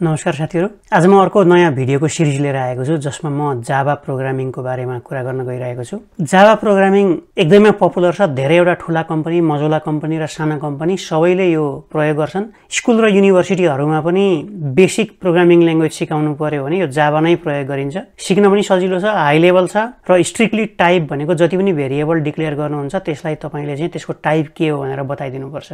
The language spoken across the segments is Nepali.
नमस्कार साथीहरू। आज म अर्को नयाँ भिडियोको सिरिज लिएर आएको छु जसमा म जावा प्रोग्रामिङको बारेमा कुरा गर्न गइरहेको छु। जावा प्रोग्रामिङ एकदमै पपुलर छ धेरैवटा ठुला कम्पनी मजौला कम्पनी र साना कम्पनी सबैले यो प्रयोग गर्छन्। स्कुल र युनिभर्सिटीहरूमा पनि बेसिक प्रोग्रामिङ ल्याङ्ग्वेज सिकाउनु पर्यो भने यो जावा नै प्रयोग गरिन्छ। सिक्न पनि सजिलो छ हाई लेभल छ र स्ट्रिक्टली टाइप भनेको जति पनि भेरिएबल डिक्लेयर गर्नुहुन्छ त्यसलाई तपाईँले चाहिँ त्यसको टाइप के हो भनेर बताइदिनुपर्छ।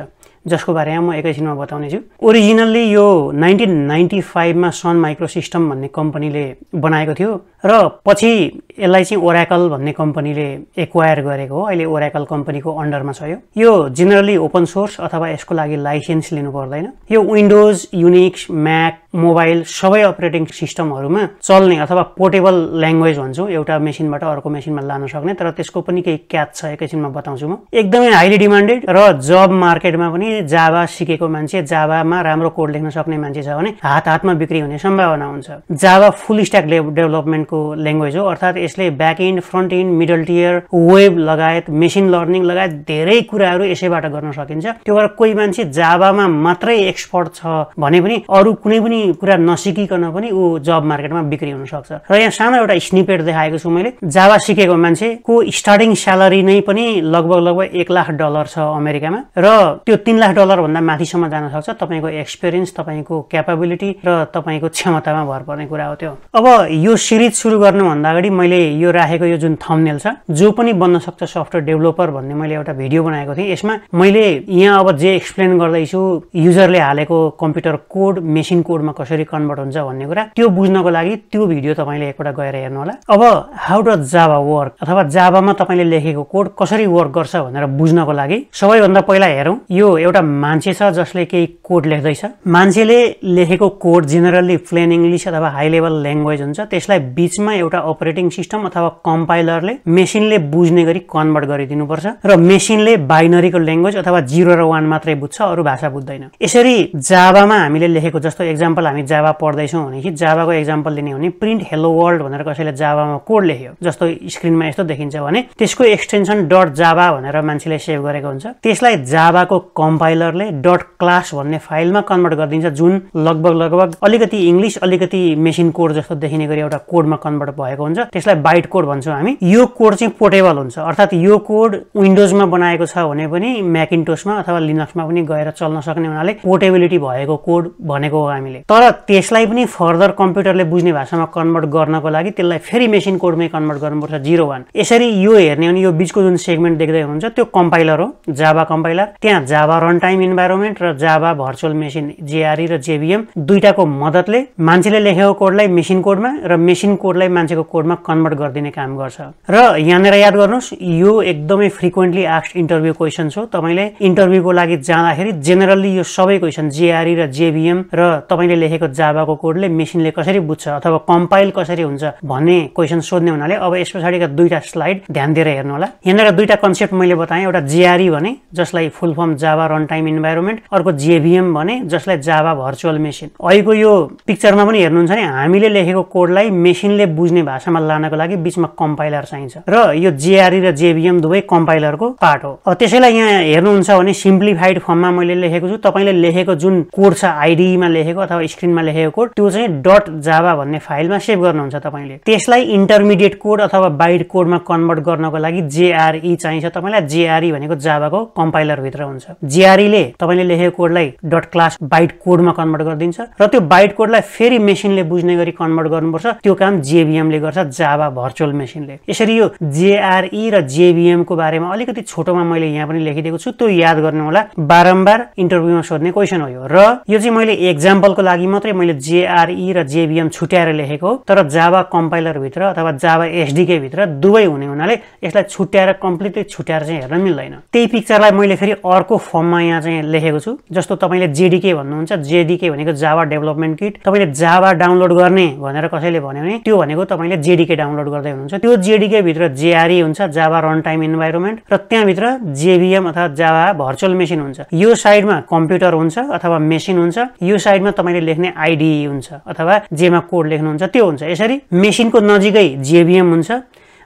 जसको बारेमा म एकैछिनमा बताउने छु। ओरिजिनल्ली यो नाइन्टिन नाइन्टी फाइभमा सन माइक्रो सिस्टम भन्ने कम्पनीले बनाएको थियो। र पछि यसलाई चाहिँ ओराकल भन्ने कम्पनीले एक्वायर गरेको हो। अहिले ओराकल कम्पनीको अन्डरमा छ यो। यो जेनरली ओपन सोर्स अथवा यसको लागि लाइसेन्स लिनु पर्दैन। यो विन्डोज युनिक्स म्याक मोबाइल सबै अपरेटिङ सिस्टमहरूमा चल्ने अथवा पोर्टेबल ल्याङ्ग्वेज भन्छौँ। एउटा मेसिनबाट अर्को मेसिनमा लान सक्ने। तर त्यसको पनि केही क्याच छ एकैछिनमा बताउँछु म। एकदमै हाइली डिमान्डेड र जब मार्केटमा पनि जावा सिकेको मान्छे जावामा राम्रो कोड लेख्न सक्ने मान्छे छ भने हात हातमा बिक्री हुने सम्भावना हुन्छ। जावा फुल स्ट्याक डेभलपमेन्टको ल्याङ्ग्वेज हो अर्थात् यसले back end front end middle tier web लगायत मेसिन लर्निङ लगायत धेरै कुराहरू यसैबाट गर्न सकिन्छ। त्यो भएर कोही मान्छे जावामा मात्रै एक्सपर्ट छ भने पनि अरू कुनै पनि कुरा नसिकिकन पनि ऊ जब मार्केटमा बिक्री हुन सक्छ र यहाँ सानो एउटा स्निपेट देखाएको छु मैले। जावा सिकेको मान्छेको स्टार्टिङ स्यालेरी नै पनि लगभग लगभग एक लाख डलर छ अमेरिकामा। र त्यो तिन लाख डलरभन्दा माथिसम्म जान सक्छ। तपाईँको एक्सपिरियन्स तपाईँको क्यापाबिलिटी र तपाईँको क्षमतामा भर पर्ने कुरा हो त्यो। अब यो सिरिज सुरु गर्नुभन्दा अगाडि मैले यो राखेको यो जुन थम्नेल छ जो पनि बन्न सक्छ सफ्टवेयर डेभलोपर भन्ने मैले एउटा भिडियो बनाएको थिएँ। यसमा मैले यहाँ अब जे एक्सप्लेन गर्दैछु युजरले हालेको कम्प्युटर कोड मेसिन कोडमा कसरी कन्भर्ट हुन्छ भन्ने कुरा त्यो बुझ्नको लागि त्यो भिडियो तपाईँले एकपल्ट गएर हेर्नु होला। अब हाउ डज जावा वर्क अथवा जावामा तपाईँले लेखेको कोड कसरी वर्क गर्छ भनेर बुझ्नको लागि सबैभन्दा पहिला हेरौँ। यो एउटा मान्छे छ जसले केही कोड लेख्दैछ। मान्छेले लेखेको कोड जेनरली प्लेन इङ्ग्लिस अथवा हाई लेभल ल्याङ्ग्वेज हुन्छ। त्यसलाई बिचमा एउटा अपरेटिङ सिस्टम अथवा कम्पाइलरले मेसिनले बुझ्ने गरी कन्भर्ट गरिदिनुपर्छ र मेसिनले बाइनरीको ल्याङ्ग्वेज अथवा जिरो र वान मात्रै बुझ्छ अरू भाषा बुझ्दैन। यसरी जावामा हामीले लेखेको जस्तो एक्जाम्पल हामी जावा पढ्दैछौँ भनेदेखि जावाको एक्जाम्पल लिने भने प्रिन्ट हेलो वर्ल्ड भनेर कसैले जावामा कोड लेख्यो जस्तो स्क्रिनमा यस्तो देखिन्छ भने त्यसको एक्सटेन्सन डट जावा भनेर मान्छेले सेभ गरेको हुन्छ। त्यसलाई जावाको कम्पाइलरले डट क्लास भन्ने फाइलमा कन्भर्ट गरिदिन्छ जुन लगभग लगभग अलिकति इङ्ग्लिस अलिकति मेसिन कोड जस्तो देखिने गरी एउटा कोडमा कन्भर्ट भएको हुन्छ। त्यसलाई बाइट कोड भन्छौँ हामी। यो कोड चाहिँ पोर्टेबल हुन्छ। अर्थात् यो कोड विन्डोजमा बनाएको छ भने पनि म्याकिन्टोसमा अथवा लिनक्समा पनि गएर चल्न सक्ने हुनाले पोर्टेबिलिटी भएको कोड भनेको हो हामीले। तर त्यसलाई पनि फर्दर कम्प्युटरले बुझ्ने भाषामा कन्भर्ट गर्नको लागि त्यसलाई फेरि मेसिन कोडमै कन्भर्ट गर्नुपर्छ जिरो वान। यसरी यो हेर्ने भने यो बिचको जुन सेगमेन्ट देख्दै हुनुहुन्छ त्यो कम्पाइलर हो जावा कम्पाइलर। त्यहाँ जावा रन टाइम इन्भाइरोमेन्ट र जावा भर्चुअल मेसिन जेआरई र जेबिएम दुइटाको मद्दतले मान्छेले लेखेको कोडलाई मेसिन कोडमा र मेसिन कोडलाई मान्छेको कोडमा कन्भर्ट गरिदिने काम गर्छ। र यहाँनिर याद गर्नुहोस् यो एकदमै फ्रिक्वेन्टली आक्स इन्टरभ्यू क्वेसन हो। तपाईँले इन्टरभ्यूको लागि जाँदाखेरि जेनरली यो सबै क्वेसन जेआरई र जेबिएम र तपाईँले लेखेको जाबाको कोडले मेसिनले कसरी बुझ्छ अथवा कम्पाइल कसरी हुन्छ भन्ने क्वेसन सोध्ने हुनाले अब यस पछाडिका दुईवटा स्लाइड ध्यान दिएर हेर्नु होला। यहाँनिर दुईवटा कन्सेप्ट मैले बताएँ। एउटा जेआरई भने जसलाई full form Java run time environment अर्को जेभिएम भने जसलाई जावा भर्चुअल मेसिन अहिलेको यो पिक्चरमा पनि हेर्नुहुन्छ भने हामीले लेखेको कोडलाई मेसिनले बुझ्ने भाषामा लानको लागि बिचमा कम्पाइलर चाहिन्छ। र यो जेआरई र जेभिएम दुवै कम्पाइलरको पार्ट हो। त्यसैलाई यहाँ हेर्नुहुन्छ भने सिम्प्लिफाइड फर्ममा मैले लेखेको छु। तपाईँले लेखेको जुन कोड छ आइडीमा लेखेको अथवा स्क्रिनमा लेखेको कोड त्यो चाहिँ डट जावा भन्ने फाइलमा सेभ गर्नुहुन्छ तपाईँले। त्यसलाई इन्टरमिडिएट कोड अथवा बाइट कोडमा कन्भर्ट गर्नको लागि जेआरई चाहिन्छ तपाईँलाई। जेआरई भनेको जावाको कम्पाइलरभित्र हुन्छ। जेआरईले तपाईँले लेखेको कोडलाई डट क्लास बाइट कोडमा कन्भर्ट गरिदिन्छ। र त्यो बाइट कोडलाई फेरि मेसिनले बुझ्ने गरी कन्भर्ट गर्नुपर्छ। त्यो काम जेबिएमले गर्छ जावा भर्चुअल मेसिनले यसरी यो जेआरई र जेबिएमको बारेमा अलिकति छोटोमा मैले यहाँ पनि लेखिदिएको छु त्यो याद गर्नु होला। बारम्बार इन्टरभ्यूमा सोध्ने क्वेसन हो यो। र यो चाहिँ मैले एक्जाम्पलको लागि मात्रै मैले जेआरई र जेबिएम छुट्याएर लेखेको हो। तर जावा कम्पाइलरभित्र अथवा जावा एसडिके भित्र दुवै हुने हुनाले यसलाई छुट्याएर कम्प्लिटली छुट्याएर चाहिँ हेर्न मिल्दैन। त्यही पिक्चरलाई मैले फेरि अर्को फर्ममा यहाँ चाहिँ लेखेको छु जस्तो तपाईँले जेडिके भन्नुहुन्छ जेडिके भनेको जावा डेभलपमेन्ट किट। तपाईँले जावा डाउनलोड गर्ने भनेर कसैले भन्यो भने त्यो भनेको तपाईँले जेडिके डाउनलोड गर्दै हुनुहुन्छ। त्यो जेडिके भित्र जेआरई हुन्छ जावा रन टाइम इन्भाइरोमेन्ट र त्यहाँभित्र जेबिएम अथवा जावा भर्चुअल मेसिन हुन्छ। यो साइडमा कम्प्युटर हुन्छ अथवा मेसिन हुन्छ। यो साइडमा तपाईँले लेख्ने आइडिई हुन्छ अथवा जेमा कोड लेख्नुहुन्छ त्यो हुन्छ। यसरी मेसिनको नजिकै जेबिएम हुन्छ।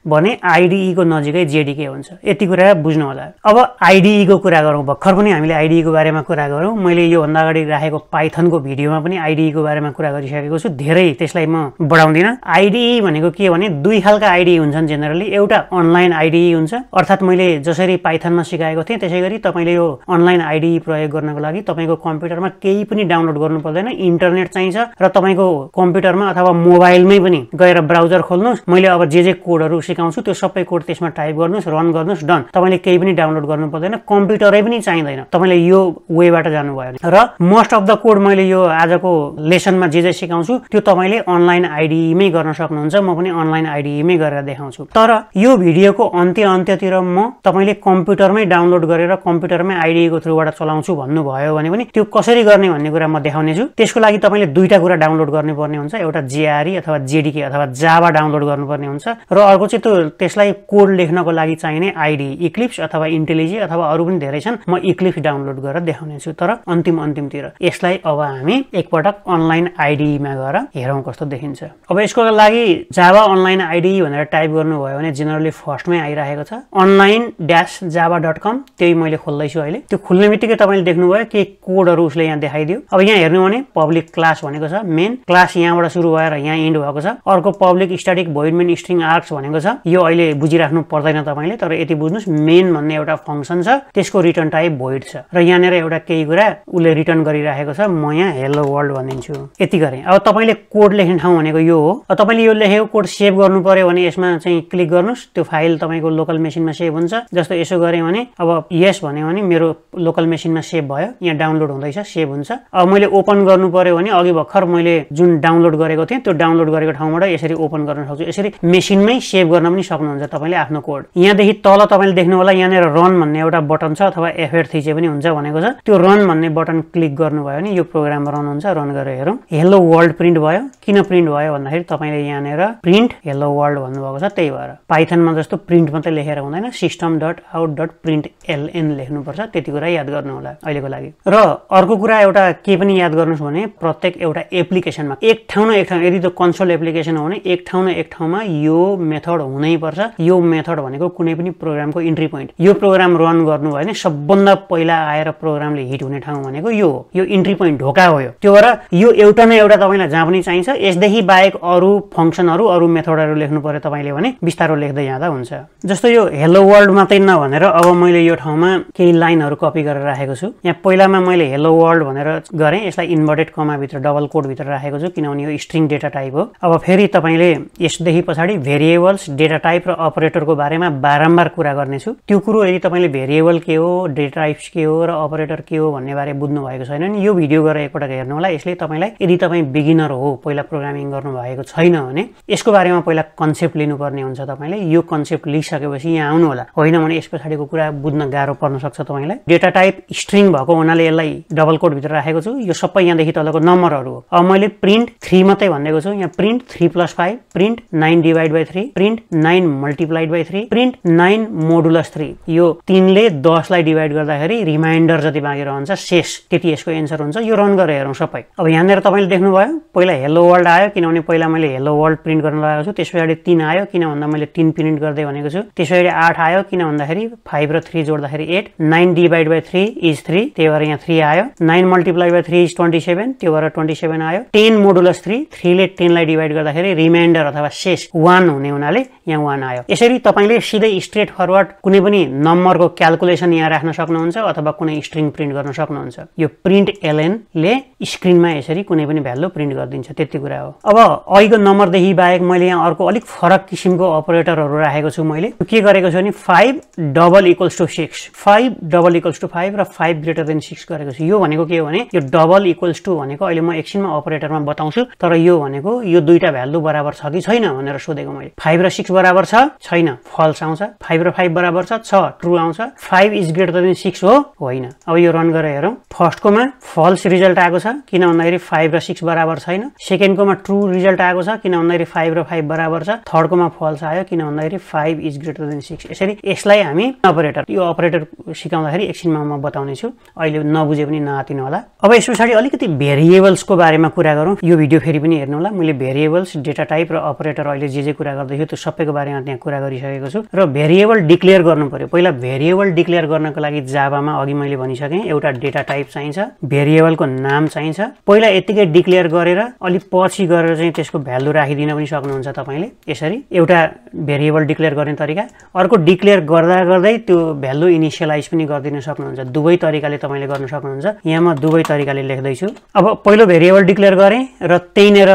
भने आइडिईको नजिकै जेडिके हुन्छ। यति कुरा बुझ्नु होला अब आइडिईको कुरा गरौँ भर्खर पनि हामीले आइडिईको बारेमा कुरा गरौँ। मैले योभन्दा अगाडि राखेको पाइथनको भिडियोमा पनि आइडिईको बारेमा कुरा गरिसकेको छु। धेरै त्यसलाई म बढाउँदिनँ। आइडिई भनेको के भने दुई खालका आइडिई हुन्छन् जेनरली एउटा अनलाइन आइडिई हुन्छ। अर्थात् मैले जसरी पाइथनमा सिकाएको थिएँ त्यसै गरी तपाईँले यो अनलाइन आइडिई प्रयोग गर्नको लागि तपाईँको कम्प्युटरमा केही पनि डाउनलोड गर्नु पर्दैन। इन्टरनेट चाहिन्छ र तपाईँको कम्प्युटरमा अथवा मोबाइलमै पनि गएर ब्राउजर खोल्नुहोस्। मैले अब जे जे कोडहरू सिकाउँछु त्यो सबै कोड त्यसमा टाइप गर्नुहोस् रन गर्नुहोस् डन तपाईँले केही पनि डाउनलोड गर्नु पर्दैन कम्प्युटरै पनि चाहिँदैन। तपाईँले यो वेबाट जानुभयो भने। र मोस्ट अफ द कोड मैले यो आजको लेसनमा जे जे सिकाउँछु त्यो तपाईँले अनलाइन आइडीमै गर्न सक्नुहुन्छ म पनि अनलाइन आइडीमै गरेर देखाउँछु। तर यो भिडियोको अन्त्य अन्त्यतिर म तपाईँले कम्प्युटरमै डाउनलोड गरेर कम्प्युटरमै आइडीको थ्रुबाट चलाउँछु भन्नुभयो भने पनि त्यो कसरी गर्ने भन्ने कुरा म देखाउने छु। त्यसको लागि तपाईँले दुईवटा कुरा डाउनलोड गर्नुपर्ने हुन्छ एउटा जेआरई अथवा जेडिके अथवा जावा डाउनलोड गर्नुपर्ने हुन्छ। र अर्को चाहिँ त्यो त्यसलाई कोड लेख्नको लागि चाहिने आइडी इक्लिप्स अथवा इन्टेलिजी अथवा अरू पनि धेरै छन् म इक्लिप्स डाउनलोड गरेर देखाउने छु तर अन्तिम अन्तिमतिर यसलाई अब हामी एकपटक अनलाइन आइडीमा गएर हेरौँ कस्तो देखिन्छ। अब यसको लागि जावा अनलाइन आइडी भनेर टाइप गर्नुभयो भने जेनरली फर्स्टमै आइरहेको छ। Online dash Java dot com त्यही मैले खोल्दैछु अहिले। त्यो खुल्ने बित्तिकै तपाईँले देख्नुभयो केही कोडहरू उसले यहाँ देखाइदियो। अब यहाँ हेर्नु भने पब्लिक क्लास भनेको छ मेन क्लास यहाँबाट सुरु भएर यहाँ इन्ड भएको छ। अर्को public static void main string args भनेको छ। यो अहिले बुझिराख्नु पर्दैन तपाईँले तर यति बुझ्नुहोस् मेन भन्ने एउटा फङ्सन छ त्यसको रिटर्न टाइप भोइड छ। र यहाँनिर एउटा केही कुरा उसले रिटर्न गरिराखेको छ म यहाँ हेलो वर्ल्ड भनिदिन्छु। यति गरेँ। अब तपाईँले कोड लेख्ने ठाउँ भनेको यो हो। तपाईँले यो लेखेको कोड सेभ गर्नु पर्यो भने यसमा चाहिँ क्लिक गर्नुहोस्। त्यो फाइल तपाईँको लोकल मेसिनमा सेभ हुन्छ। जस्तो यसो गरेँ भने अब यस भन्यो भने मेरो लोकल मेसिनमा सेभ भयो। यहाँ डाउनलोड हुँदैछ सेभ हुन्छ। अब मैले ओपन गर्नु पर्यो भने अघि भर्खर मैले जुन डाउनलोड गरेको थिएँ त्यो डाउनलोड गरेको ठाउँबाट यसरी ओपन गर्न सक्छु। यसरी मेसिनमै सेभ गर्न पनि सक्नुहुन्छ तपाईँले आफ्नो कोड। यहाँदेखि तल तपाईँले देख्नु होला यहाँनिर रन भन्ने एउटा बटन छ अथवा एफएड थिचे पनि हुन्छ भनेको छ। त्यो रन भन्ने बटन क्लिक गर्नुभयो भने यो प्रोग्राम रन हुन्छ रन गरेर हेरौँ। हेलो वर्ल्ड प्रिन्ट भयो। किन प्रिन्ट भयो भन्दाखेरि तपाईँले यहाँनिर प्रिन्ट हेलो वर्ल्ड भन्नुभएको छ त्यही भएर। पाइथनमा जस्तो प्रिन्ट मात्रै लेखेर हुँदैन system dot out dot print ln लेख्नुपर्छ त्यति कुरा याद गर्नु होला अहिलेको लागि। र अर्को कुरा एउटा के पनि याद गर्नुहोस् भने प्रत्येक एउटा एप्लिकेसनमा एक ठाउँ न एक ठाउँ यदि त्यो कन्सोल एप्लिकेसन हो भने एक ठाउँ न एक ठाउँमा यो मेथड हुनै पर्छ यो मेथड भनेको कुनै पनि प्रोग्रामको इन्ट्री पोइन्ट यो प्रोग्राम रन गर्नुभयो भने सबभन्दा पहिला आएर प्रोग्रामले हिट हुने ठाउँ भनेको यो हो। यो इन्ट्री पोइन्ट ढोका हो त्यो भएर यो एउटा न एउटा तपाईँलाई जहाँ पनि चाहिन्छ यसदेखि बाहेक अरू फङ्सनहरू अरू मेथडहरू लेख्नु पर्यो तपाईँले भने बिस्तारो लेख्दै जाँदा हुन्छ। जस्तो यो हेलो वर्ल्ड मात्रै नभनेर अब मैले यो ठाउँमा केही लाइनहरू कपी गरेर राखेको छु। यहाँ पहिलामा मैले हेलो वर्ल्ड भनेर गरेँ यसलाई इन्भर्टेड कमाभित्र डबल कोडभित्र राखेको छु किनभने यो स्ट्रिङ डेटा टाइप हो। अब फेरि तपाईँले यसदेखि पछाडि भेरिएबल्स डेटा टाइप र अपरेटरको बारेमा बारम्बार कुरा गर्नेछु। त्यो कुरो यदि तपाईँले भेरिएबल के हो डेटा टाइप्स के हो र अपरेटर के हो भन्ने बारे बुझ्नु भएको छैन भने यो भिडियो गरेर एकपटक हेर्नु होला। यसले तपाईँलाई यदि तपाईँ बिगिनर हो पहिला प्रोग्रामिङ गर्नुभएको छैन भने यसको बारेमा पहिला कन्सेप्ट लिनुपर्ने हुन्छ तपाईँले। यो कन्सेप्ट लिइसकेपछि यहाँ आउनु होला होइन भने यस पछाडिको कुरा बुझ्न गाह्रो पर्न सक्छ तपाईँलाई। डेटा टाइप स्ट्रिङ भएको हुनाले यसलाई डबल कोडभित्र राखेको छु। यो सबै यहाँदेखि तलको नम्बरहरू हो। अब मैले प्रिन्ट थ्री मात्रै भनिदिएको छु। यहाँ print three plus five print nine divide by three print nine multiplied by three print nine modulus three यो तिनले दसलाई डिभाइड गर्दाखेरि रिमाइन्डर जति बाँकी रहन्छ शेष त्यति यसको एन्सर हुन्छ। यो रन गरेर हेरौँ सबै। अब यहाँनिर तपाईँले देख्नुभयो पहिला हेलो वर्ल्ड आयो किनभने पहिला मैले हेलो वर्ल्ड प्रिन्ट गर्न लगाएको छु। त्यस पछाडि तिन आयो किन भन्दा मैले तिन प्रिन्ट गर्दै भनेको छु। त्यस पछाडि आठ आयो किन भन्दाखेरि फाइभ र three जोड्दाखेरि eight nine divide by three is three त्यही भएर यहाँ थ्री आयो। Nine multiply by three is twenty seven त्यो भएर ट्वेन्टी सेभेन आयो टेन मोडुलस थ्री थ्रीले टेनलाई डिभाइड गर्दाखेरि रिमाइन्डर अथवा शेष वान हुने हुनाले यहाँ वान आयो। यसरी तपाईँले सिधै स्ट्रेट फरवर्ड कुनै पनि नम्बरको क्यालकुलेसन यहाँ राख्न सक्नुहुन्छ अथवा कुनै स्ट्रिङ प्रिन्ट गर्न सक्नुहुन्छ। यो प्रिन्ट एलएनले स्क्रिनमा यसरी कुनै पनि भ्यालु प्रिन्ट गरिदिन्छ। त्यति कुरा हो। अब अहिलेको नम्बरदेखि बाहेक मैले यहाँ अर्को अलिक फरक किसिमको अपरेटरहरू राखेको छु मैले। के गरेको छु भने five double equals to six five double equals to five र फाइभ ग्रेटर देन सिक्स गरेको छु। यो भनेको के हो भने यो डबल इक्वल्स टु भनेको अहिले म एकछिनमा अपरेटरमा बताउँछु। तर यो भनेको यो दुईवटा भ्यालु बराबर छ कि छैन भनेर सोधेको मैले। फाइभ र सिक्स बराबर छ? छैन। फल्स आउँछ। फाइभ र फाइभ बराबर छ। छ। ट्रु आउँछ। Five is greater than six हो? होइन। अब यो रन गरेर हेरौँ। फर्स्टकोमा फल्स रिजल्ट आएको छ किन भन्दाखेरि फाइभ र सिक्स बराबर छैन। सेकेन्डकोमा ट्रु रिजल्ट आएको छ किन भन्दाखेरि फाइभ र फाइभ बराबर छ। थर्डकोमा फल्स आयो किन भन्दाखेरि five is greater than six यसरी यसलाई हामी अपरेटर यो अपरेटर सिकाउँदाखेरि एकछिनमा म बताउने छु। अहिले नबुझे पनि नआतिनु होला। अब यस पछाडि अलिकति भेरिएबल्सको बारेमा कुरा गरौँ। यो भिडियो फेरि पनि हेर्नु होला। मैले भेरिएबल्स डेटा टाइप र अपरेटर अहिले जे जे कुरा गर्दैछु त्यो सबै सबैको बारेमा त्यहाँ कुरा गरिसकेको छु। र भेरिएबल डिक्लेयर गर्नु पर्यो। पहिला भेरिएबल डिक्लेयर गर्नको लागि जाबामा अघि मैले भनिसकेँ एउटा डेटा टाइप चाहिन्छ भेरिएबलको नाम चाहिन्छ। पहिला यत्तिकै डिक्लेयर गरेर अलिक पछि गरेर चाहिँ त्यसको भ्यालु राखिदिन पनि सक्नुहुन्छ तपाईँले। यसरी एउटा भेरिएबल डिक्लेयर गर्ने तरिका। अर्को डिक्लेयर गर्दा गर्दै त्यो भ्यालु इनिसियलाइज पनि गरिदिन सक्नुहुन्छ। दुवै तरिकाले तपाईँले गर्न सक्नुहुन्छ। यहाँ म दुवै तरिकाले लेख्दैछु। अब पहिलो भेरिएबल डिक्लेयर गरेँ र त्यहीँनिर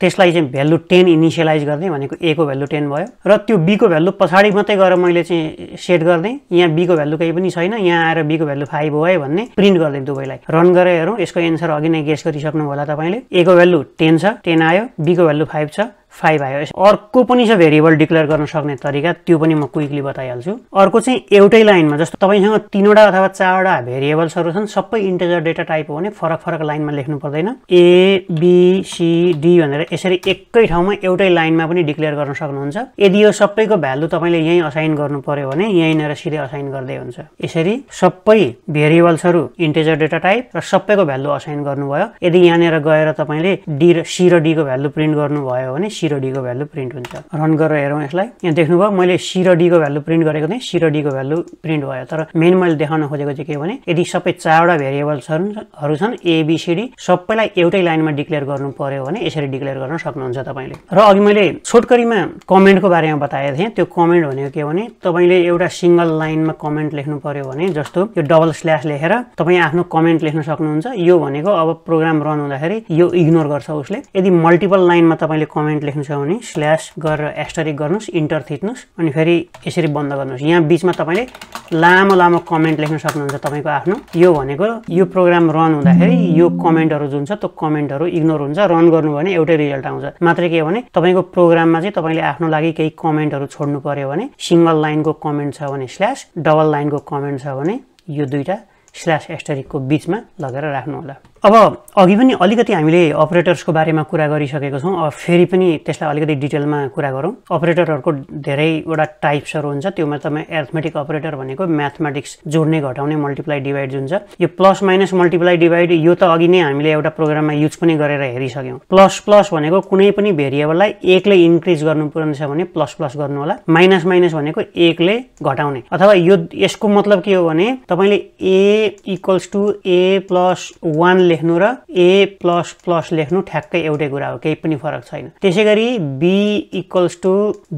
त्यसलाई चाहिँ भ्यालु टेन इनिसियलाइज गरिदिएँ भनेको ए को भ्यालु टेन भयो। र त्यो बीको भ्यालु पछाडि मात्रै गएर मैले चाहिँ सेट गरिदिएँ। यहाँ बीको भ्यालु केही पनि छैन। यहाँ आएर बीको भ्यालु फाइभ हो है भन्ने प्रिन्ट गरिदिएँ दुवैलाई रन गरेर हेरौँ। यसको एन्सर अघि नै गेस गरिसक्नु होला तपाईँले। ए को भ्यालु टेन छ टेन आयो। बीको भ्यालु फाइभ छ। फाइभ आयो। अर्को पनि छ भेरिएबल डिक्लेयर गर्न सक्ने तरिका त्यो पनि म क्विकली बताइहाल्छु। अर्को चाहिँ एउटै लाइनमा जस्तो तपाईँसँग तिनवटा अथवा चारवटा भेरिएबल्सहरू छन् सबै इन्टेजर डेटा टाइप हो भने फरक फरक लाइनमा लेख्नु पर्दैन। ए डी भनेर यसरी एकै ठाउँमा एउटै लाइनमा पनि डिक्लेयर गर्न सक्नुहुन्छ। यदि यो सबैको भ्यालु तपाईँले यहीँ असाइन गर्नु पर्यो भने यहीँनिर सिधै असाइन गर्दै हुन्छ। यसरी सबै भेरिएबल्सहरू इन्टेजर डेटा टाइप र सबैको भ्यालु असाइन गर्नुभयो। यदि यहाँनिर गएर तपाईँले डी र सी र डीको भ्यालु प्रिन्ट गर्नुभयो भने सी र डीको भ्यालु प्रिन्ट हुन्छ। रन गरेर हेरौँ यसलाई। यहाँ देख्नुभयो मैले सी र डीको भ्यालु प्रिन्ट गरेको थिएँ। सी र डीको भ्यालु प्रिन्ट भयो। तर मेन मैले देखाउन खोजेको चाहिँ के भने यदि सबै चारवटा भेरिएबल्सहरू छन् एबिसिडी सबैलाई एउटै लाइनमा डिक्लेयर गर्नु पर्यो भने यसरी डिक्लेयर गर्न सक्नुहुन्छ तपाईँले। र अघि मैले छोटकरीमा कमेन्टको बारेमा बताएको थिएँ। त्यो कमेन्ट भनेको के भने तपाईँले एउटा सिङ्गल लाइनमा कमेन्ट लेख्नु पर्यो भने जस्तो यो डबल स्ल्यास लेखेर तपाईँ आफ्नो कमेन्ट लेख्न सक्नुहुन्छ। यो भनेको अब प्रोग्राम रन हुँदाखेरि यो इग्नोर गर्छ उसले। यदि मल्टिपल लाइनमा तपाईँले कमेन्ट लेख्नु छ भने स्ल्यास गरेर एस्टरिक गर्नुहोस् इन्टर थिच्नुहोस् अनि फेरि यसरी बन्द गर्नुहोस्। यहाँ बिचमा तपाईँले लामो लामो कमेन्ट लेख्न सक्नुहुन्छ तपाईँको आफ्नो। यो भनेको यो प्रोग्राम रन हुँदाखेरि यो कमेन्टहरू जुन छ त्यो कमेन्टहरू इग्नोर हुन्छ रन गर्नु भने एउटै रिजल्ट आउँछ। मात्रै के भने तपाईँको प्रोग्राममा चाहिँ तपाईँले आफ्नो लागि केही कमेन्टहरू छोड्नु पर्यो भने सिङ्गल लाइनको कमेन्ट छ भने स्ल्यास डबल लाइनको कमेन्ट छ भने यो दुईवटा स्ल्यास एस्टरिकको बिचमा लगेर राख्नु होला। अब अघि पनि अलिकति हामीले अपरेटर्सको बारेमा कुरा गरिसकेको छौँ। अब फेरि पनि त्यसलाई अलिकति डिटेलमा कुरा गरौँ। अपरेटरहरूको धेरैवटा टाइप्सहरू हुन्छ। त्योमा तपाईँ एर्थमेटिक अपरेटर भनेको म्याथमेटिक्स जोड्ने घटाउने मल्टिप्लाई डिभाइड जुन छ। यो प्लस माइनस मल्टिप्लाई डिभाइड यो त अघि नै हामीले एउटा प्रोग्राममा युज पनि गरेर हेरिसक्यौँ। प्लस प्लस भनेको कुनै पनि भेरिएबललाई एकले इन्क्रिज गर्नुपर्ने छ भने प्लस प्लस गर्नु होला। माइनस माइनस भनेको एकले घटाउने। अथवा यो यसको मतलब के हो भने तपाईँले a equals to a plus one लेख्नु र ए प्लस प्लस लेख्नु ठ्याक्कै एउटै कुरा हो केही पनि फरक छैन। त्यसै गरी b equals to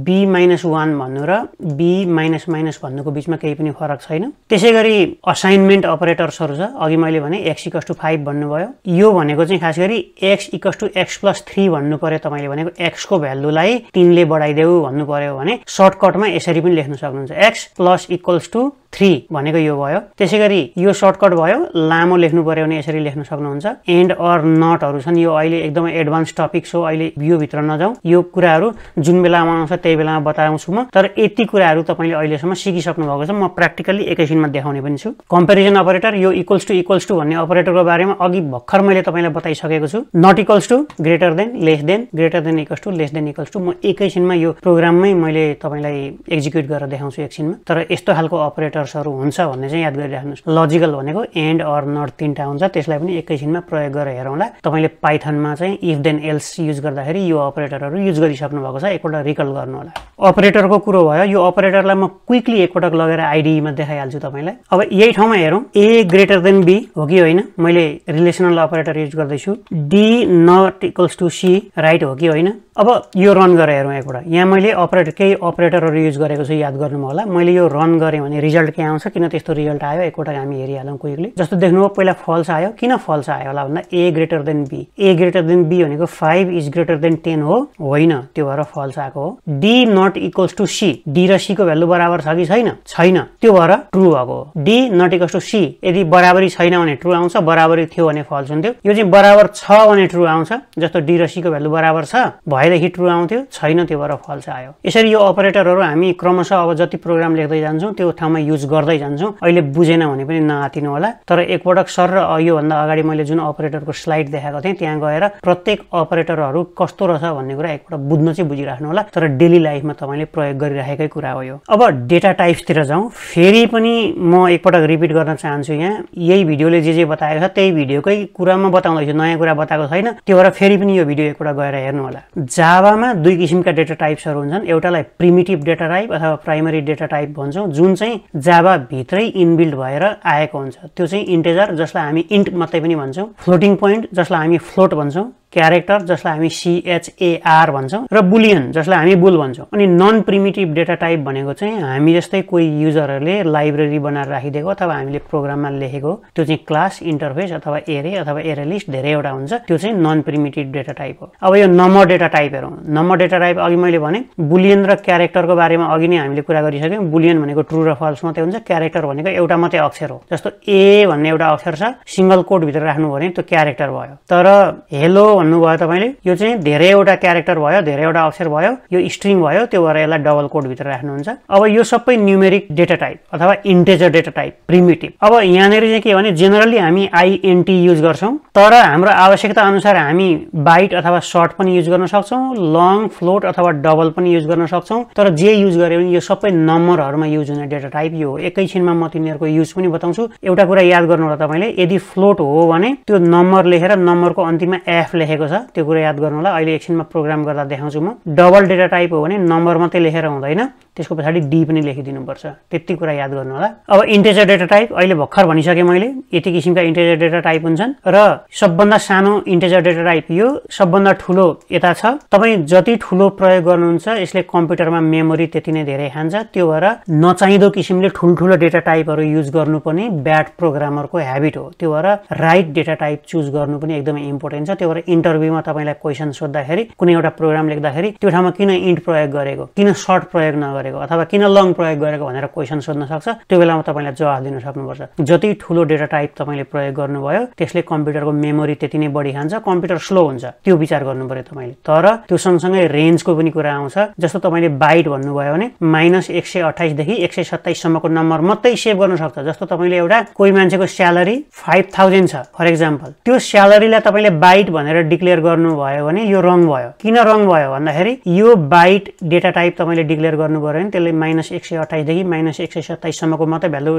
b minus one भन्नु र बी माइनस माइनस भन्नुको बिचमा केही पनि फरक छैन। त्यसै गरी असाइनमेन्ट अपरेटर्सहरू छ। अघि मैले भने एक्स इक्वस टु फाइभ भन्नुभयो। यो भनेको चाहिँ खास गरी x equals to x plus three भन्नु पर्यो तपाईँले भनेको एक्सको भ्यालुलाई तिनले बढाइदेऊ भन्नु पर्यो भने सर्टकटमा यसरी पनि लेख्न सक्नुहुन्छ। X plus equals to three भनेको यो भयो। त्यसै गरी यो सर्टकट भयो लामो लेख्नु पर्यो भने यसरी लेख्न सक्नुहुन्छ। एन्ड अर नटहरू छन्। यो अहिले एकदमै एडभान्स टपिक हो। अहिले भित्र नजाउँ। यो कुराहरू जुन बेलामा आउँछ त्यही बेलामा बताउँछु म। तर यति कुराहरू तपाईँले अहिलेसम्म सिकिसक्नु भएको छ। म प्र्याक्टिकल्ली एकैछिनमा देखाउने पनि छु। कम्पेरिजन अपरेटर यो इक्वल्स टु इक्वल्स टु भन्ने अपरेटरको बारेमा अघि भर्खर मैले तपाईँलाई बताइसकेको छु। Not equals to greater than less than greater than equals to less than equals to म एकैछिनमा यो प्रोग्राममै मैले तपाईँलाई एक्जिक्युट गरेर देखाउँछु एकछिनमा तर यस्तो खालको अपरेटर अक्षरहरू हुन्छ भन्ने चाहिँ याद गरिराख्नुहोस्। लजिकल भनेको एन्ड अर नट तिनवटा हुन्छ त्यसलाई पनि एकैछिनमा प्रयोग गरेर हेरौँला। तपाईँले पाइथनमा चाहिँ इफ देन एल्स युज गर्दाखेरि यो अपरेटरहरू युज गरिसक्नु भएको छ एकपल्ट रिकल गर्नु होला अपरेटरको कुरो भयो यो अपरेटरलाई म क्विकली एकपटक लगेर आइडीमा देखाइहाल्छु तपाईँलाई। अब यही ठाउँमा हेरौँ ए ग्रेटर देन बी हो कि होइन? मैले रिलेसनल अपरेटर युज गर्दैछु। D not equals to c right हो कि होइन? अब यो रन गरेर हेरौँ एकपल्ट। यहाँ मैले अपरेटर केही अपरेटरहरू युज गरेको छु याद गर्नु होला। मैले यो रन गरेँ भने रिजल्ट के आउँछ किन त्यस्तो रिजल्ट आयो एकपल्ट हामी हेरिहालौँ क्विकली जस्तो देख्नुभयो पहिला फल्स आयो। किन फल्स आयो होला भन्दा a greater than b a greater than b भनेको five is greater than ten हो। होइन त्यो भएर फल्स आएको हो। D not equals to c d र सीको भ्यालु बराबर छ कि छैन? छैन। त्यो भएर ट्रु भएको हो। D not equals to c यदि बराबरी छैन भने ट्रु आउँछ बराबरी थियो भने फल्स हुन्थ्यो। यो चाहिँ बराबर छ भने ट्रु आउँछ। जस्तो डी र सीको भ्यालु बराबर छ भएदेखि ट्रु आउँथ्यो छैन त्यो भएर फल्स आयो। यसरी यो अपरेटरहरू हामी क्रमशः अब जति प्रोग्राम लेख्दै जान्छौँ त्यो ठाउँमा युज गर्दै जान्छौँ। अहिले बुझेन भने पनि नआतिनु होला। तर एकपटक सर र योभन्दा अगाडि मैले जुन अपरेटरको स्लाइड देखाएको थिएँ त्यहाँ गएर प्रत्येक अपरेटरहरू कस्तो रहेछ भन्ने कुरा एकपल्ट बुझ्न चाहिँ बुझिराख्नु होला। तर डेली लाइफमा तपाईँले प्रयोग गरिराखेकै कुरा हो यो। अब डेटा टाइप्सतिर जाउँ। फेरि पनि म एकपटक रिपिट गर्न चाहन्छु यहाँ। यही भिडियोले जे जे बताएको छ त्यही भिडियोकै कुरा म बताउँदैछु। नयाँ कुरा बताएको छैन। त्यो भएर फेरि पनि यो भिडियो एकपल्ट गएर हेर्नु होला। जावामा दुई किसिमका डेटा टाइप्सहरू हुन्छन्। एउटालाई प्रिमिटिभ डेटा टाइप अथवा प्राइमरी डेटा टाइप भन्छौँ। जुन चाहिँ जावाभित्रै इनबिल्ड भएर आएको हुन्छ। त्यो चाहिँ इन्टेजर जसलाई हामी इन्ट मात्रै पनि भन्छौँ। फ्लोटिङ पोइन्ट जसलाई हामी फ्लोट भन्छौँ। क्यारेक्टर जसलाई हामी सिएचएआर भन्छौँ र बुलियन जसलाई हामी बुल भन्छौँ। अनि नन प्रिमिटिभ डेटा टाइप भनेको चाहिँ हामी जस्तै कोही युजरहरूले लाइब्रेरी बनाएर राखिदिएको अथवा हामीले प्रोग्राममा लेखेको त्यो चाहिँ क्लास इन्टरफेस अथवा एरे अथवा एरे लिस्ट धेरैवटा हुन्छ। त्यो चाहिँ नन प्रिमिटिभ डेटा टाइप हो। अब यो नम्बर डेटा टाइप हेरौँ। नम्बर डेटा टाइप अघि मैले भने बुलियन र क्यारेक्टरको बारेमा अघि नै हामीले कुरा गरिसक्यौँ। बुलियन भनेको ट्रु र फल्स मात्रै हुन्छ। क्यारेक्टर भनेको एउटा मात्रै अक्षर हो। जस्तो ए भन्ने एउटा अक्षर छ सिङ्गल कोडभित्र राख्नु भने त्यो क्यारेक्टर भयो। तर हेलो भन्नुभयो तपाईँले यो चाहिँ धेरैवटा क्यारेक्टर भयो धेरैवटा अक्षर भयो यो स्ट्रिङ भयो त्यो भएर यसलाई डबल कोडभित्र राख्नुहुन्छ। अब यो सबै न्युमेरिक डेटा टाइप अथवा इन्टेजर डेटा टाइप प्रिमिटिभ अब यहाँनिर चाहिँ के भने जेनरली हामी आइएनटी युज गर्छौँ तर हाम्रो आवश्यकता अनुसार हामी बाइट अथवा सर्ट पनि युज गर्न सक्छौँ लङ फ्लोट अथवा डबल पनि युज गर्न सक्छौँ तर जे युज गऱ्यो भने यो सबै नम्बरहरूमा युज हुने डेटा टाइप यो हो। एकैछिनमा म तिनीहरूको युज पनि बताउँछु। एउटा कुरा याद गर्नु होला तपाईँले यदि फ्लोट हो भने त्यो नम्बर लेखेर नम्बरको अन्तिममा एफ लेखेको छ त्यो कुरा याद गर्नु होला। अहिले एकछिनमा प्रोग्राम गर्दा देखाउँछु म। डबल डेटा टाइप हो भने नम्बर मात्रै लेखेर हुँदैन। त्यसको पछाडि डी पनि लेखिदिनुपर्छ। त्यति कुरा याद गर्नु होला। अब इन्टेजर डेटा टाइप अहिले भर्खर भनिसकेँ मैले यति किसिमका इन्टेजर डेटा टाइप हुन्छन् र सबभन्दा सानो इन्टेजर डेटा टाइप यो सबभन्दा ठुलो यता छ। तपाईँ जति ठुलो प्रयोग गर्नुहुन्छ यसले कम्प्युटरमा मेमोरी त्यति नै धेरै खान्छ त्यो भएर नचाहिँदो किसिमले ठुल्ठुलो डेटा टाइपहरू युज गर्नु पनि ब्याड प्रोग्रामरको ह्याबिट हो। त्यो भएर राइट डेटा टाइप चुज गर्नु पनि एकदमै इम्पोर्टेन्ट छ। त्यो भएर इन्टरभ्यूमा तपाईँलाई क्वेसन सोद्धाखेरि कुनै एउटा प्रोग्राम लेख्दाखेरि त्यो ठाउँमा किन इन्ट प्रयोग गरेको किन सर्ट प्रयोग नगरेको गरेको अथवा किन लङ प्रयोग गरेको भनेर क्वेसन सोध्न सक्छ त्यो बेलामा तपाईँलाई जवाफ दिन सक्नुपर्छ। जति ठुलो डेटा टाइप तपाईँले प्रयोग गर्नुभयो त्यसले कम्प्युटरको मेमोरी त्यति नै बढी खान्छ कम्प्युटर स्लो हुन्छ त्यो विचार गर्नु पर्यो तपाईँले। तर त्यो सँगसँगै रेन्जको पनि कुरा आउँछ जस्तो तपाईँले बाइट भन्नुभयो भने माइनस एक सय अठाइसदेखि एक सय सत्ताइससम्मको नम्बर मात्रै सेभ गर्न सक्छ। जस्तो तपाईँले एउटा कोही मान्छेको स्यालेरी फाइभ थाउजन्ड छ फर इक्जाम्पल त्यो स्यालेरीलाई तपाईँले बाइट भनेर डिक्लेयर गर्नुभयो भने यो रङ भयो। किन रङ भयो भन्दाखेरि यो बाइट डेटा टाइप तपाईँले डिक्लेयर गर्नुभयो गऱ्यो भने त्यसले माइनस एक सय अठाइसदेखि माइनस एक सय सत्ताइससम्मको मात्रै भ्यालु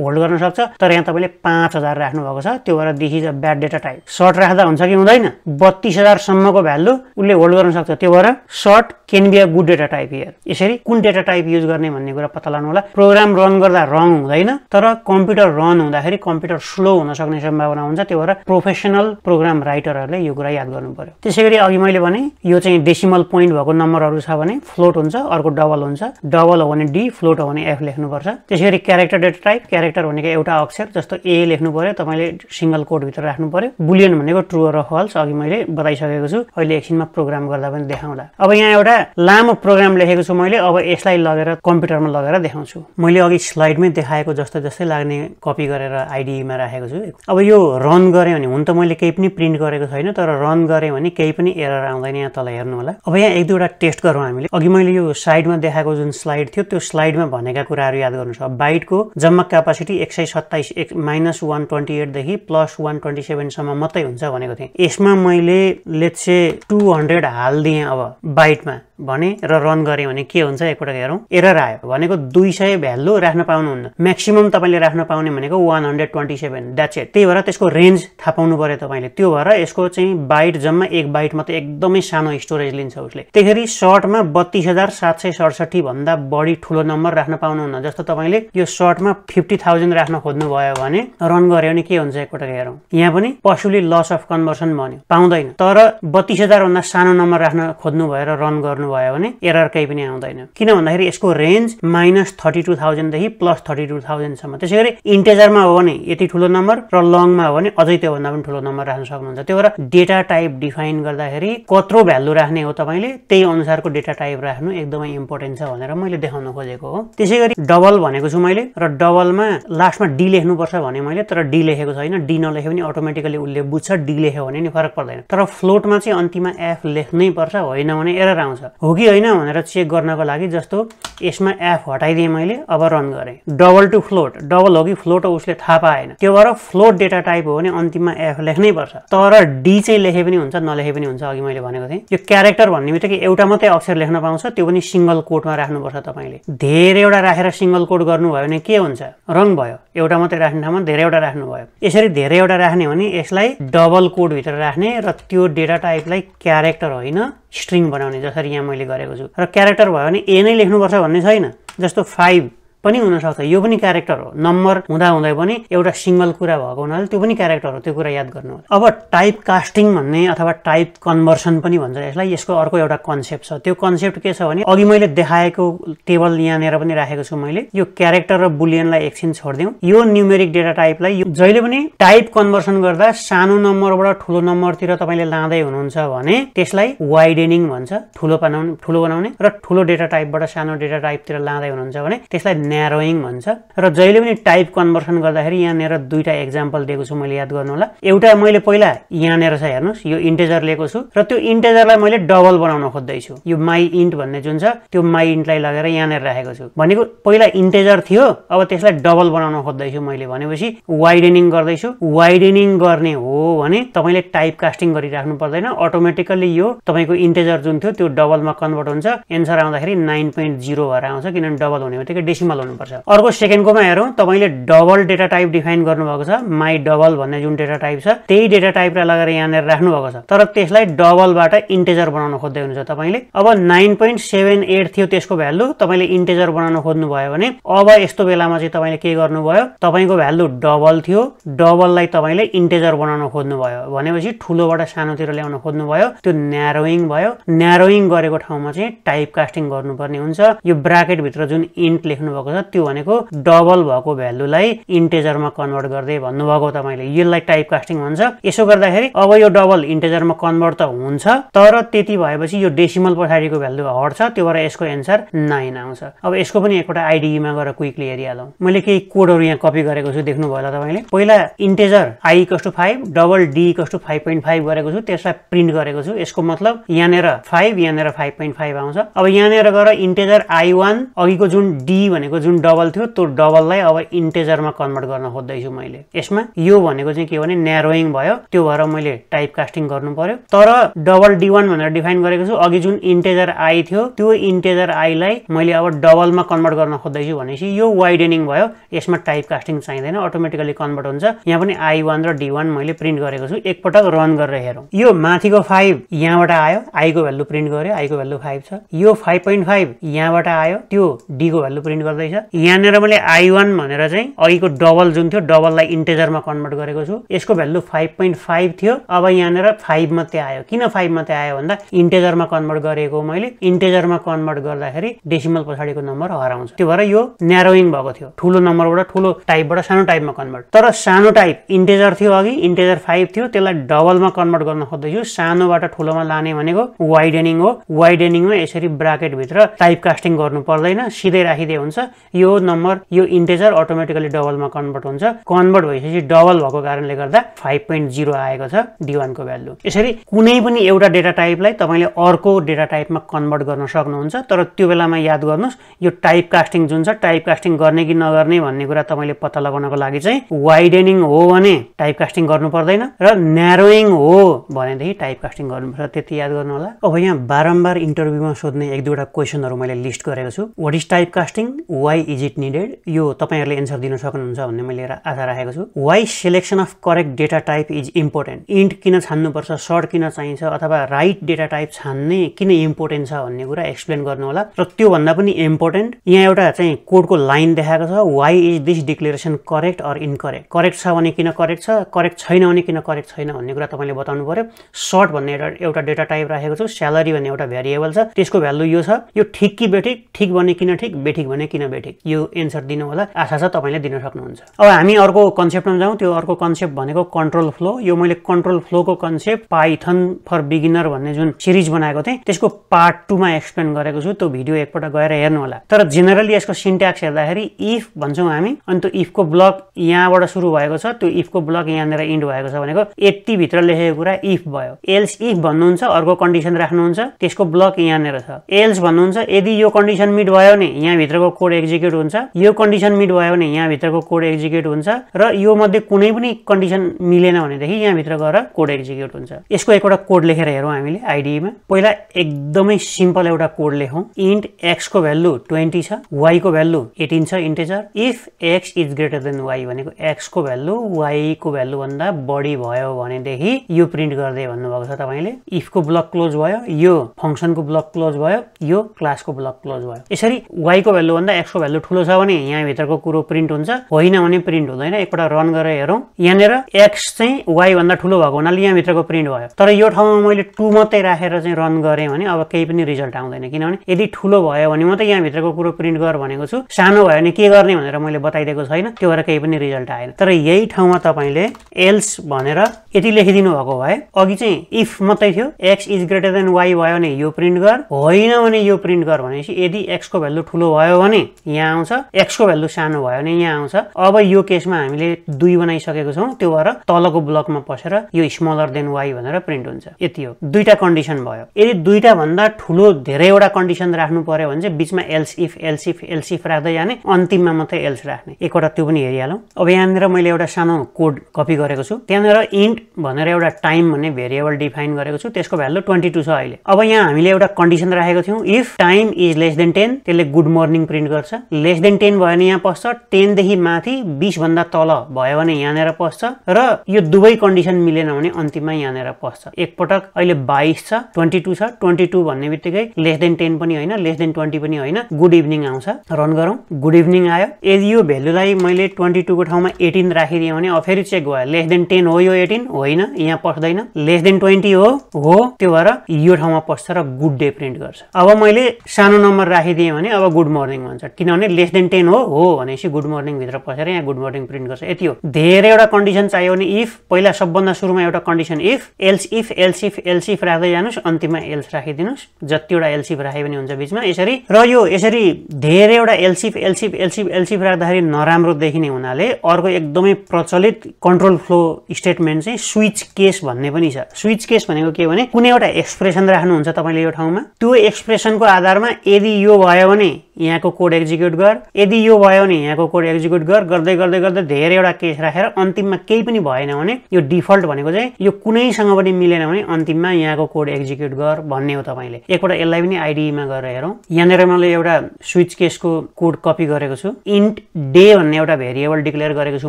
होल्ड गर्न सक्छ। तर यहाँ तपाईँले पाँच हजार राख्नुभएको छ। त्यो भएर this is a bad data type short राख्दा हुन्छ कि हुँदैन? बत्तिस हजारसम्मको भ्यालु उसले होल्ड गर्न सक्छ। त्यो भएर short can be a good data type here यसरी कुन डेटा टाइप युज गर्ने भन्ने कुरा पत्ता लगाउनु होला। प्रोग्राम रन गर्दा रङ हुँदैन तर कम्प्युटर रन हुँदाखेरि कम्प्युटर स्लो हुन सक्ने सम्भावना हुन्छ। त्यो भएर प्रोफेसनल प्रोग्राम राइटरहरूले यो कुरा याद गर्नु पर्यो। त्यसै गरी अघि मैले भने यो चाहिँ डेसिमल पोइन्ट भएको नम्बरहरू छ भने फ्लोट हुन्छ अर्को डबल हुन्छ। डबल हो भने डी फ्लोट हो भने एफ लेख्नुपर्छ। त्यसै गरी क्यारेक्टर डेटा टाइप क्यारेक्टर भनेको एउटा अक्षर जस्तो ए लेख्नु पर्यो तपाईँले सिङ्गल कोडभित्र राख्नु पर्यो। बुलियन भनेको ट्रु र फल्स अघि मैले बताइसकेको छु। अहिले एकछिनमा प्रोग्राम गर्दा पनि देखाउँदा अब यहाँ एउटा लामो प्रोग्राम लेखेको छु मैले अब यसलाई लगेर कम्प्युटरमा लगेर देखाउँछु। मैले अघि स्लाइडमै देखाएको जस्तो जस्तै लाग्ने कपी गरेर आइडीमा राखेको छु। अब यो रन गरेँ भने हुन त मैले केही पनि प्रिन्ट गरेको छैन तर रन गरेँ भने केही पनि एरर आउँदैन यहाँ तल हेर्नु होला। अब यहाँ एक दुईवटा टेस्ट गरौँ हामीले। अघि मैले यो साइडमा देखाएको जुन स्लाइड थियो त्यो स्लाइडमा भनेका कुराहरू याद गर्नु छ बाइटको जम्मा क्यापासिटी एक सय सत्ताइस एक माइनस वान ट्वेन्टी एटदेखि प्लस वान ट्वेन्टी सेभेनसम्म मात्रै हुन्छ भनेको थिएँ। यसमा मैले लेट्से टु हन्ड्रेड हालिदिएँ अब बाइटमा। भने र रन गरेँ भने के हुन्छ? एकपटक हेरौँ। एरर आयो। भनेको दुई सय भ्यालु राख्न पाउनुहुन्न। म्याक्सिमम् तपाईँले राख्न पाउने भनेको one hundred twenty seven that's it त्यही भएर त्यसको रेन्ज थाहा पाउनु पऱ्यो तपाईँले। त्यो भएर यसको चाहिँ बाइट जम्मा एक बाइट मात्रै एकदमै सानो स्टोरेज लिन्छ उसले। त्यहीखेरि सर्टमा बत्तिस हजार सात सय सडसठी भन्दा बढी ठुलो नम्बर राख्न पाउनुहुन्न। जस्तो तपाईँले यो सर्टमा फिफ्टी थाउजन्ड राख्न खोज्नुभयो भने रन गऱ्यो भने के हुन्छ? एकपटक हेरौँ। यहाँ पनि पशुले लस अफ कन्भर्सन भन्यो। पाउँदैन। तर बत्तिस हजारभन्दा सानो नम्बर राख्न खोज्नु भएर रन गर्नु गर्नुभयो भने एरर केही पनि आउँदैन। किन भन्दाखेरि यसको रेन्ज माइनस थर्टी टू थाउजन्डदेखि प्लस थर्टी टू थाउजन्डसम्म त्यसै गरी इन्टेजरमा हो भने यति ठुलो नम्बर र लङमा हो भने अझै त्योभन्दा पनि ठुलो नम्बर राख्न सक्नुहुन्छ। त्यो भएर डेटा टाइप डिफाइन गर्दाखेरि कत्रो भ्यालु राख्ने हो तपाईँले त्यही अनुसारको डेटा टाइप राख्नु एकदमै इम्पोर्टेन्ट छ भनेर मैले देखाउन खोजेको हो। त्यसै गरी डबल भनेको छु मैले र डबलमा लास्टमा डी लेख्नुपर्छ भने मैले तर डी लेखेको छैन। डी नलेखे पनि अटोमेटिकली उसले बुझ्छ डी लेख्यो भने नि फरक पर्दैन। तर फ्लोटमा चाहिँ अन्तिममा एफ लेख्नै पर्छ होइन भने एरर आउँछ। हो कि होइन भनेर चेक गर्नको लागि जस्तो यसमा एफ हटाइदिएँ मैले अब रन गरेँ। डबल टु फ्लोट डबल हो कि फ्लोट हो उसले थाहा पाएन। त्यो भएर फ्लोट डेटा टाइप हो भने अन्तिममा एफ लेख्नै पर्छ। तर डी चाहिँ लेखे पनि हुन्छ नलेखे पनि हुन्छ अघि मैले भनेको थिएँ। यो क्यारेक्टर भन्ने बित्तिकै एउटा मात्रै अक्षर लेख्न पाउँछ त्यो पनि सिङ्गल कोडमा राख्नुपर्छ तपाईँले। धेरैवटा राखेर सिङ्गल कोड गर्नुभयो भने के हुन्छ? रङ भयो। एउटा मात्रै राख्ने ठाउँमा धेरैवटा राख्नुभयो। यसरी धेरैवटा राख्ने भने यसलाई डबल कोडभित्र राख्ने र त्यो डेटा टाइपलाई क्यारेक्टर होइन। स्ट्रिङ बनाउने जसरी यहाँ मैले गरेको छु। र क्यारेक्टर भयो भने ए नै लेख्नुपर्छ भन्ने छैन। जस्तो फाइभ पनि हुनसक्छ यो पनि क्यारेक्टर हो। नम्बर हुँदा हुँदै पनि एउटा सिङ्गल कुरा भएको हुनाले त्यो पनि क्यारेक्टर हो। त्यो कुरा याद गर्नु अब टाइप कास्टिङ भन्ने अथवा टाइप कन्भर्सन पनि भन्छ यसलाई। यसको अर्को एउटा कन्सेप्ट छ। त्यो कन्सेप्ट के छ भने अघि मैले देखाएको टेबल यहाँनिर पनि राखेको छु मैले। यो क्यारेक्टर र बुलियनलाई एकछिन छोडिदिउँ। यो न्युमेरिक डेटा टाइपलाई जहिले पनि टाइप कन्भर्सन गर्दा सानो नम्बरबाट ठुलो नम्बरतिर तपाईँले लाँदै हुनुहुन्छ भने त्यसलाई वाइडेनिङ भन्छ। ठुलो बनाउने ठुलो बनाउने र ठुलो डेटा टाइपबाट सानो डेटा टाइपतिर लाँदै हुनुहुन्छ भने त्यसलाई न्यारोइङ भन्छ। र जहिले पनि टाइप कन्भर्सन गर्दाखेरि यहाँनिर दुईवटा एक्जाम्पल दिएको छु मैले याद गर्नु होला। एउटा मैले पहिला यहाँनिर छ हेर्नुहोस् यो इन्टेजर लिएको छु। र त्यो इन्टेजरलाई मैले डबल बनाउन खोज्दैछु। यो माई इन्ट भन्ने जुन छ त्यो माई इन्टलाई लगेर यहाँनिर राखेको छु। भनेको पहिला इन्टेजर थियो अब त्यसलाई डबल बनाउन खोज्दैछु मैले भनेपछि वाइडेनिङ गर्दैछु। वाइडेनिङ गर्ने हो भने तपाईँले टाइप कास्टिङ गरिराख्नु पर्दैन। अटोमेटिकल्ली यो तपाईँको इन्टेजर जुन थियो त्यो डबलमा कन्भर्ट हुन्छ। एन्सर आउँदाखेरि नाइन पोइन्ट जिरो भएर आउँछ किनभने डबल हुने बित्तिकै डेसिमल गर्नुपर्छ। अर्को सेकेन्डकोमा हेरौँ तपाईँले डबल डेटा टाइप डिफाइन गर्नुभएको छ। माई डबल भन्ने जुन डेटा टाइप छ त्यही डेटा टाइपलाई लगेर यहाँनिर राख्नु भएको छ। तर त्यसलाई डबलबाट इन्टेजर बनाउन खोज्दै हुनुहुन्छ तपाईँले। अब नाइन पोइन्ट सेभेन एट थियो त्यसको भ्यालु तपाईँले इन्टेजर बनाउन खोज्नुभयो भने अब यस्तो बेलामा चाहिँ तपाईँले के गर्नुभयो तपाईँको भ्यालु डबल थियो। डबललाई तपाईँले इन्टेजर बनाउन खोज्नुभयो भनेपछि ठुलोबाट सानोतिर ल्याउन खोज्नुभयो। त्यो न्यारोइङ भयो। न्यारोइङ गरेको ठाउँमा चाहिँ टाइप कास्टिङ गर्नुपर्ने हुन्छ। यो ब्राकेटभित्र जुन इन्ट लेख्नु भएको छ त्यो भनेको डबल भएको भ्यालुलाई इन्टेजरमा कन्भर्ट गर्दै भन्नुभएको तपाईँले। यसलाई टाइप कास्टिङ भन्छ। यसो गर्दाखेरि अब यो डबल इन्टेजरमा कन्भर्ट त हुन्छ तर त्यति भएपछि यो डेसिमल पछाडिको भ्यालु हट्छ त्यो भएर यसको एन्सर नाइन आउँछ। अब यसको पनि एकपल्ट आइडिईमा गएर क्विकली हेरिहालौँ। मैले केही कोडहरू यहाँ कपी गरेको छु देख्नुभयो होला तपाईँले। पहिला integer I कस्टु five double D कस्टु five point five गरेको छु त्यसलाई प्रिन्ट गरेको छु। यसको मतलब यहाँनिर फाइभ यहाँनिर फाइभ पोइन्ट फाइभ आउँछ। अब यहाँनिर गएर इन्टेजर आई वान अघिको जुन डी भनेको जुन डबल थियो त्यो डबललाई अब इन्टेजरमा कन्भर्ट गर्न खोज्दैछु मैले। यसमा यो भनेको चाहिँ के भने न्यारोइङ भयो त्यो भएर मैले टाइप कास्टिङ गर्नु पर्यो। तर डबल डी वान भनेर डिफाइन गरेको छु अघि जुन इन्टेजर आई थियो त्यो इन्टेजर आईलाई मैले अब डबलमा कन्भर्ट गर्न खोज्दैछु भनेपछि यो वाइडेनिङ भयो। यसमा टाइप कास्टिङ चाहिँदैन अटोमेटिकली कन्भर्ट हुन्छ। यहाँ पनि आई वान र डी वान मैले प्रिन्ट गरेको छु एकपटक रन गरेर हेरौँ। यो माथिको फाइभ यहाँबाट आयो आईको भ्यालु प्रिन्ट गर्यो आईको भ्यालु फाइभ छ। यो फाइभ पोइन्ट फाइभ यहाँबाट आयो त्यो डीको भ्यालु प्रिन्ट गर्दैछ। यहाँनिर मैले आई वान भनेर चाहिँ अघिको डबल जुन थियो डबललाई इन्टेजरमा कन्भर्ट गरेको छु। यसको भ्यालु फाइभ पोइन्ट फाइभ थियो। अब यहाँनिर फाइभ मात्रै आयो। किन फाइभ मात्रै आयो भन्दा इन्टेजरमा कन्भर्ट गरेको मैले इन्टेजरमा कन्भर्ट गर्दाखेरि डेसिमल पछाडिको नम्बर हराउँछ। त्यो भएर यो न्यारोइङ भएको थियो। ठुलो नम्बरबाट ठुलो टाइपबाट सानो टाइपमा कन्भर्ट तर सानो टाइप इन्टेजर थियो अघि इन्टेजर फाइभ थियो। त्यसलाई डबलमा कन्भर्ट गर्न खोज्दैछु। सानोबाट ठुलोमा लाने भनेको वाइडेनिङ हो। वाइडेनिङमा यसरी ब्राकेटभित्र टाइप कास्टिङ गर्नु पर्दैन। सिधै राखिदिए हुन्छ। यो नम्बर यो इन्टेजर अटोमेटिकली डबलमा कन्भर्ट हुन्छ। कन्भर्ट भइसकेपछि डबल भएको कारणले गर्दा फाइभ पोइन्ट जिरो आएको छ डिवानको भ्यालु यसरी कुनै पनि एउटा डेटा टाइपलाई तपाईँले अर्को डेटा टाइपमा कन्भर्ट गर्न सक्नुहुन्छ तर त्यो बेलामा याद गर्नुहोस् यो टाइप कास्टिङ जुन छ टाइप कास्टिङ गर्ने कि नगर्ने भन्ने कुरा तपाईँले पत्ता लगाउनको लागि चाहिँ वाइडेनिङ हो भने टाइप कास्टिङ गर्नु पर्दैन र न्यारोइङ हो भनेदेखि टाइप कास्टिङ गर्नुपर्छ त्यति याद गर्नु होला अब यहाँ बारम्बार इन्टरभ्यूमा सोध्ने एक दुईवटा क्वेसनहरू मैले लिस्ट गरेको छु। What is type casting why is it needed यो तपाईँहरूले एन्सर दिन सक्नुहुन्छ भन्ने मैले आशा राखेको छु। Why selection of correct data type is important int किन छान्नुपर्छ? सर्ट किन चाहिन्छ? अथवा राइट डेटा टाइप छान्ने किन इम्पोर्टेन्ट छ भन्ने कुरा एक्सप्लेन गर्नु होला र त्योभन्दा पनि इम्पोर्टेन्ट यहाँ एउटा चाहिँ कोडको लाइन देखाएको छ। Why is this declaration correct or incorrect correct छ भने किन करेक्ट छ? करेक्ट छैन भने किन करेक्ट छैन भन्ने कुरा तपाईँले बताउनु पर्यो। सर्ट भन्ने एउटा एउटा डेटा टाइप राखेको छु। स्यालेरी भन्ने एउटा भेरिएबल छ। त्यसको भ्यालु यो छ। यो ठिक कि बेठिक? ठिक भने किन ठिक? बेठिक भने किन एडियाबेटिक यो एन्सर दिनु होला आशा छ तपाईँले दिन सक्नुहुन्छ। अब हामी अर्को कन्सेप्टमा जाउँ। त्यो अर्को कन्सेप्ट भनेको कन्ट्रोल फ्लो यो मैले कन्ट्रोल फ्लोको कन्सेप्ट पाइथन फर बिगिनर भन्ने जुन सिरिज बनाएको थिएँ त्यसको पार्ट टूमा एक्सप्लेन गरेको छु। त्यो भिडियो एकपल्ट गएर हेर्नु होला। तर जेनरली यसको सिन्ट्याक्स हेर्दाखेरि इफ भन्छौँ हामी। अनि त्यो इफको ब्लक यहाँबाट सुरु भएको छ। त्यो इफको ब्लक यहाँनिर इन्ड भएको छ भनेको यतिभित्र लेखेको कुरा इफ भयो। एल्स इफ भन्नुहुन्छ अर्को कन्डिसन राख्नुहुन्छ। त्यसको ब्लक यहाँनिर छ। एल्स भन्नुहुन्छ यदि यो कन्डिसन मिट भयो भने यहाँभित्रको कोड एक्जिक्युट हुन्छ। यो कन्डिसन मिट भयो भने यहाँभित्रको कोड एक्जिक्युट हुन्छ र यो मध्ये कुनै पनि कन्डिसन मिलेन भनेदेखि यहाँभित्र गएर कोड एक्जिक्युट हुन्छ। यसको एकवटा कोड लेखेर हेरौँ हामीले आइडिईमा पहिला एकदमै सिम्पल एउटा कोड लेखौँ। इन्ट एक्सको भ्यालु ट्वेन्टी छ वाईको भ्यालु एटिन छ integer if X is greater than Y भनेको एक्सको भ्यालु वाईको भ्यालुभन्दा बढी भयो भनेदेखि यो प्रिन्ट गर्दै भन्नुभएको छ तपाईँले। इफको ब्लक क्लोज भयो यो फङ्सनको ब्लक क्लोज भयो यो क्लासको ब्लक क्लोज भयो। यसरी वाईको भ्यालुभन्दा एक्सको भ्यालु ठुलो छ भने यहाँभित्रको कुरो प्रिन्ट हुन्छ। होइन भने प्रिन्ट हुँदैन। एकपल्ट रन गरेर हेरौँ। यहाँनिर एक्स चाहिँ वाईभन्दा ठुलो भएको हुनाले यहाँभित्रको प्रिन्ट भयो। तर यो ठाउँमा मैले टू मात्रै राखेर चाहिँ रन गरेँ भने अब केही पनि रिजल्ट आउँदैन। किनभने यदि ठुलो भयो भने मात्रै यहाँभित्रको कुरो प्रिन्ट गर भनेको छु। सानो भयो भने के गर्ने भनेर मैले बताइदिएको छैन। त्यो भएर केही पनि रिजल्ट आएन। तर यही ठाउँमा तपाईँले एल्स भनेर यति लेखिदिनु भएको भए अघि चाहिँ इफ मात्रै थियो। X is greater than Y भयो भने यो प्रिन्ट गर। होइन भने यो प्रिन्ट गर भनेपछि यदि एक्सको भ्यालु ठुलो भयो भने यहाँ आउँछ। एक्सको भ्यालु सानो भयो भने यहाँ आउँछ। अब यो केसमा हामीले दुई बनाइसकेको छौँ। त्यो भएर तलको ब्लकमा पसेर यो स्मलर देन वाइ भनेर प्रिन्ट हुन्छ। यति हो। दुईटा कन्डिसन भयो। यदि दुईटा भन्दा ठुलो धेरैवटा कन्डिसन राख्नु पर्यो भने चाहिँ बिचमा else if else if else if राख्दै जाने। अन्तिममा मात्रै एल्स राख्ने। एकवटा त्यो पनि हेरिहालौँ। अब यहाँनिर मैले एउटा सानो कोड कपी गरेको छु। त्यहाँनिर इन्ट भनेर एउटा टाइम भन्ने भेरिएबल डिफाइन गरेको छु। त्यसको भ्यालु ट्वेन्टी टू छ अहिले। अब यहाँ हामीले एउटा कन्डिसन राखेको थियौँ। If time is less than ten त्यसले गुड मर्निङ प्रिन्ट गर्छ। लेस देन टेन भयो भने यहाँ पस्छ। टेनदेखि माथि बिसभन्दा तल भयो भने यहाँनिर पस्छ। र यो दुवै कन्डिसन मिलेन भने अन्तिममा यहाँनिर पस्छ। एकपटक अहिले बाइस छ ट्वेन्टी टू छ ट्वेन्टी टू भन्ने बित्तिकै लेस देन टेन पनि होइन लेस देन ट्वेन्टी पनि होइन। गुड इभिनिङ आउँछ। रन गरौँ। गुड इभिनिङ आयो। यदि यो भेल्युलाई मैले ट्वेन्टी टूको ठाउँमा एटिन राखिदिएँ भने अब फेरि चेक भयो। लेस देन टेन हो यो एटिन? होइन। यहाँ पस्दैन। लेस देन ट्वेन्टी हो हो। त्यो भएर यो ठाउँमा पस्छ र गुड डे प्रिन्ट गर्छ। अब मैले सानो नम्बर राखिदिएँ भने अब गुड मर्निङ भन्छ। किनभने लेस देन टेन हो हो भनेपछि गुड मर्निङ भित्र पसेर यहाँ गुड मर्निङ प्रिन्ट गर्छ। यति हो। धेरैवटा कन्डिसन चाहियो भने इफ पहिला सबभन्दा सुरुमा एउटा condition if else if else if else if राख्दै जानुहोस् अन्तिममा एल्स राखिदिनुहोस्। जतिवटा एल्सिफ राखे पनि हुन्छ बिचमा। यसरी र यो यसरी धेरैवटा एल्सिफ एल्सिफ एल्सिफ एल्सिफ राख्दाखेरि नराम्रो देखिने हुनाले अर्को एकदमै प्रचलित कन्ट्रोल फ्लो स्टेटमेन्ट चाहिँ स्विच केस भन्ने पनि छ। स्विच केस भनेको के भने कुनै एउटा एक्सप्रेसन राख्नुहुन्छ तपाईँले यो ठाउँमा। त्यो एक्सप्रेसनको आधारमा यदि यो भयो भने यहाँको कोड एक्जिक्युट गर। यदि यो भयो भने यहाँको कोड एक्जिक्युट गर। गर्दै गर्दै गर्दै धेरैवटा केस राखेर अन्तिममा केही पनि भएन भने यो डिफल्ट भनेको चाहिँ यो कुनैसँग पनि मिलेन भने अन्तिममा यहाँको कोड एक्जिक्युट गर भन्ने हो तपाईँले। एकपल्ट यसलाई पनि आइडिईमा गएर हेरौँ। यहाँनिर मैले एउटा स्विच केसको कोड कपी गरेको छु। इन्ट डे भन्ने एउटा भेरिएबल डिक्लेयर गरेको छु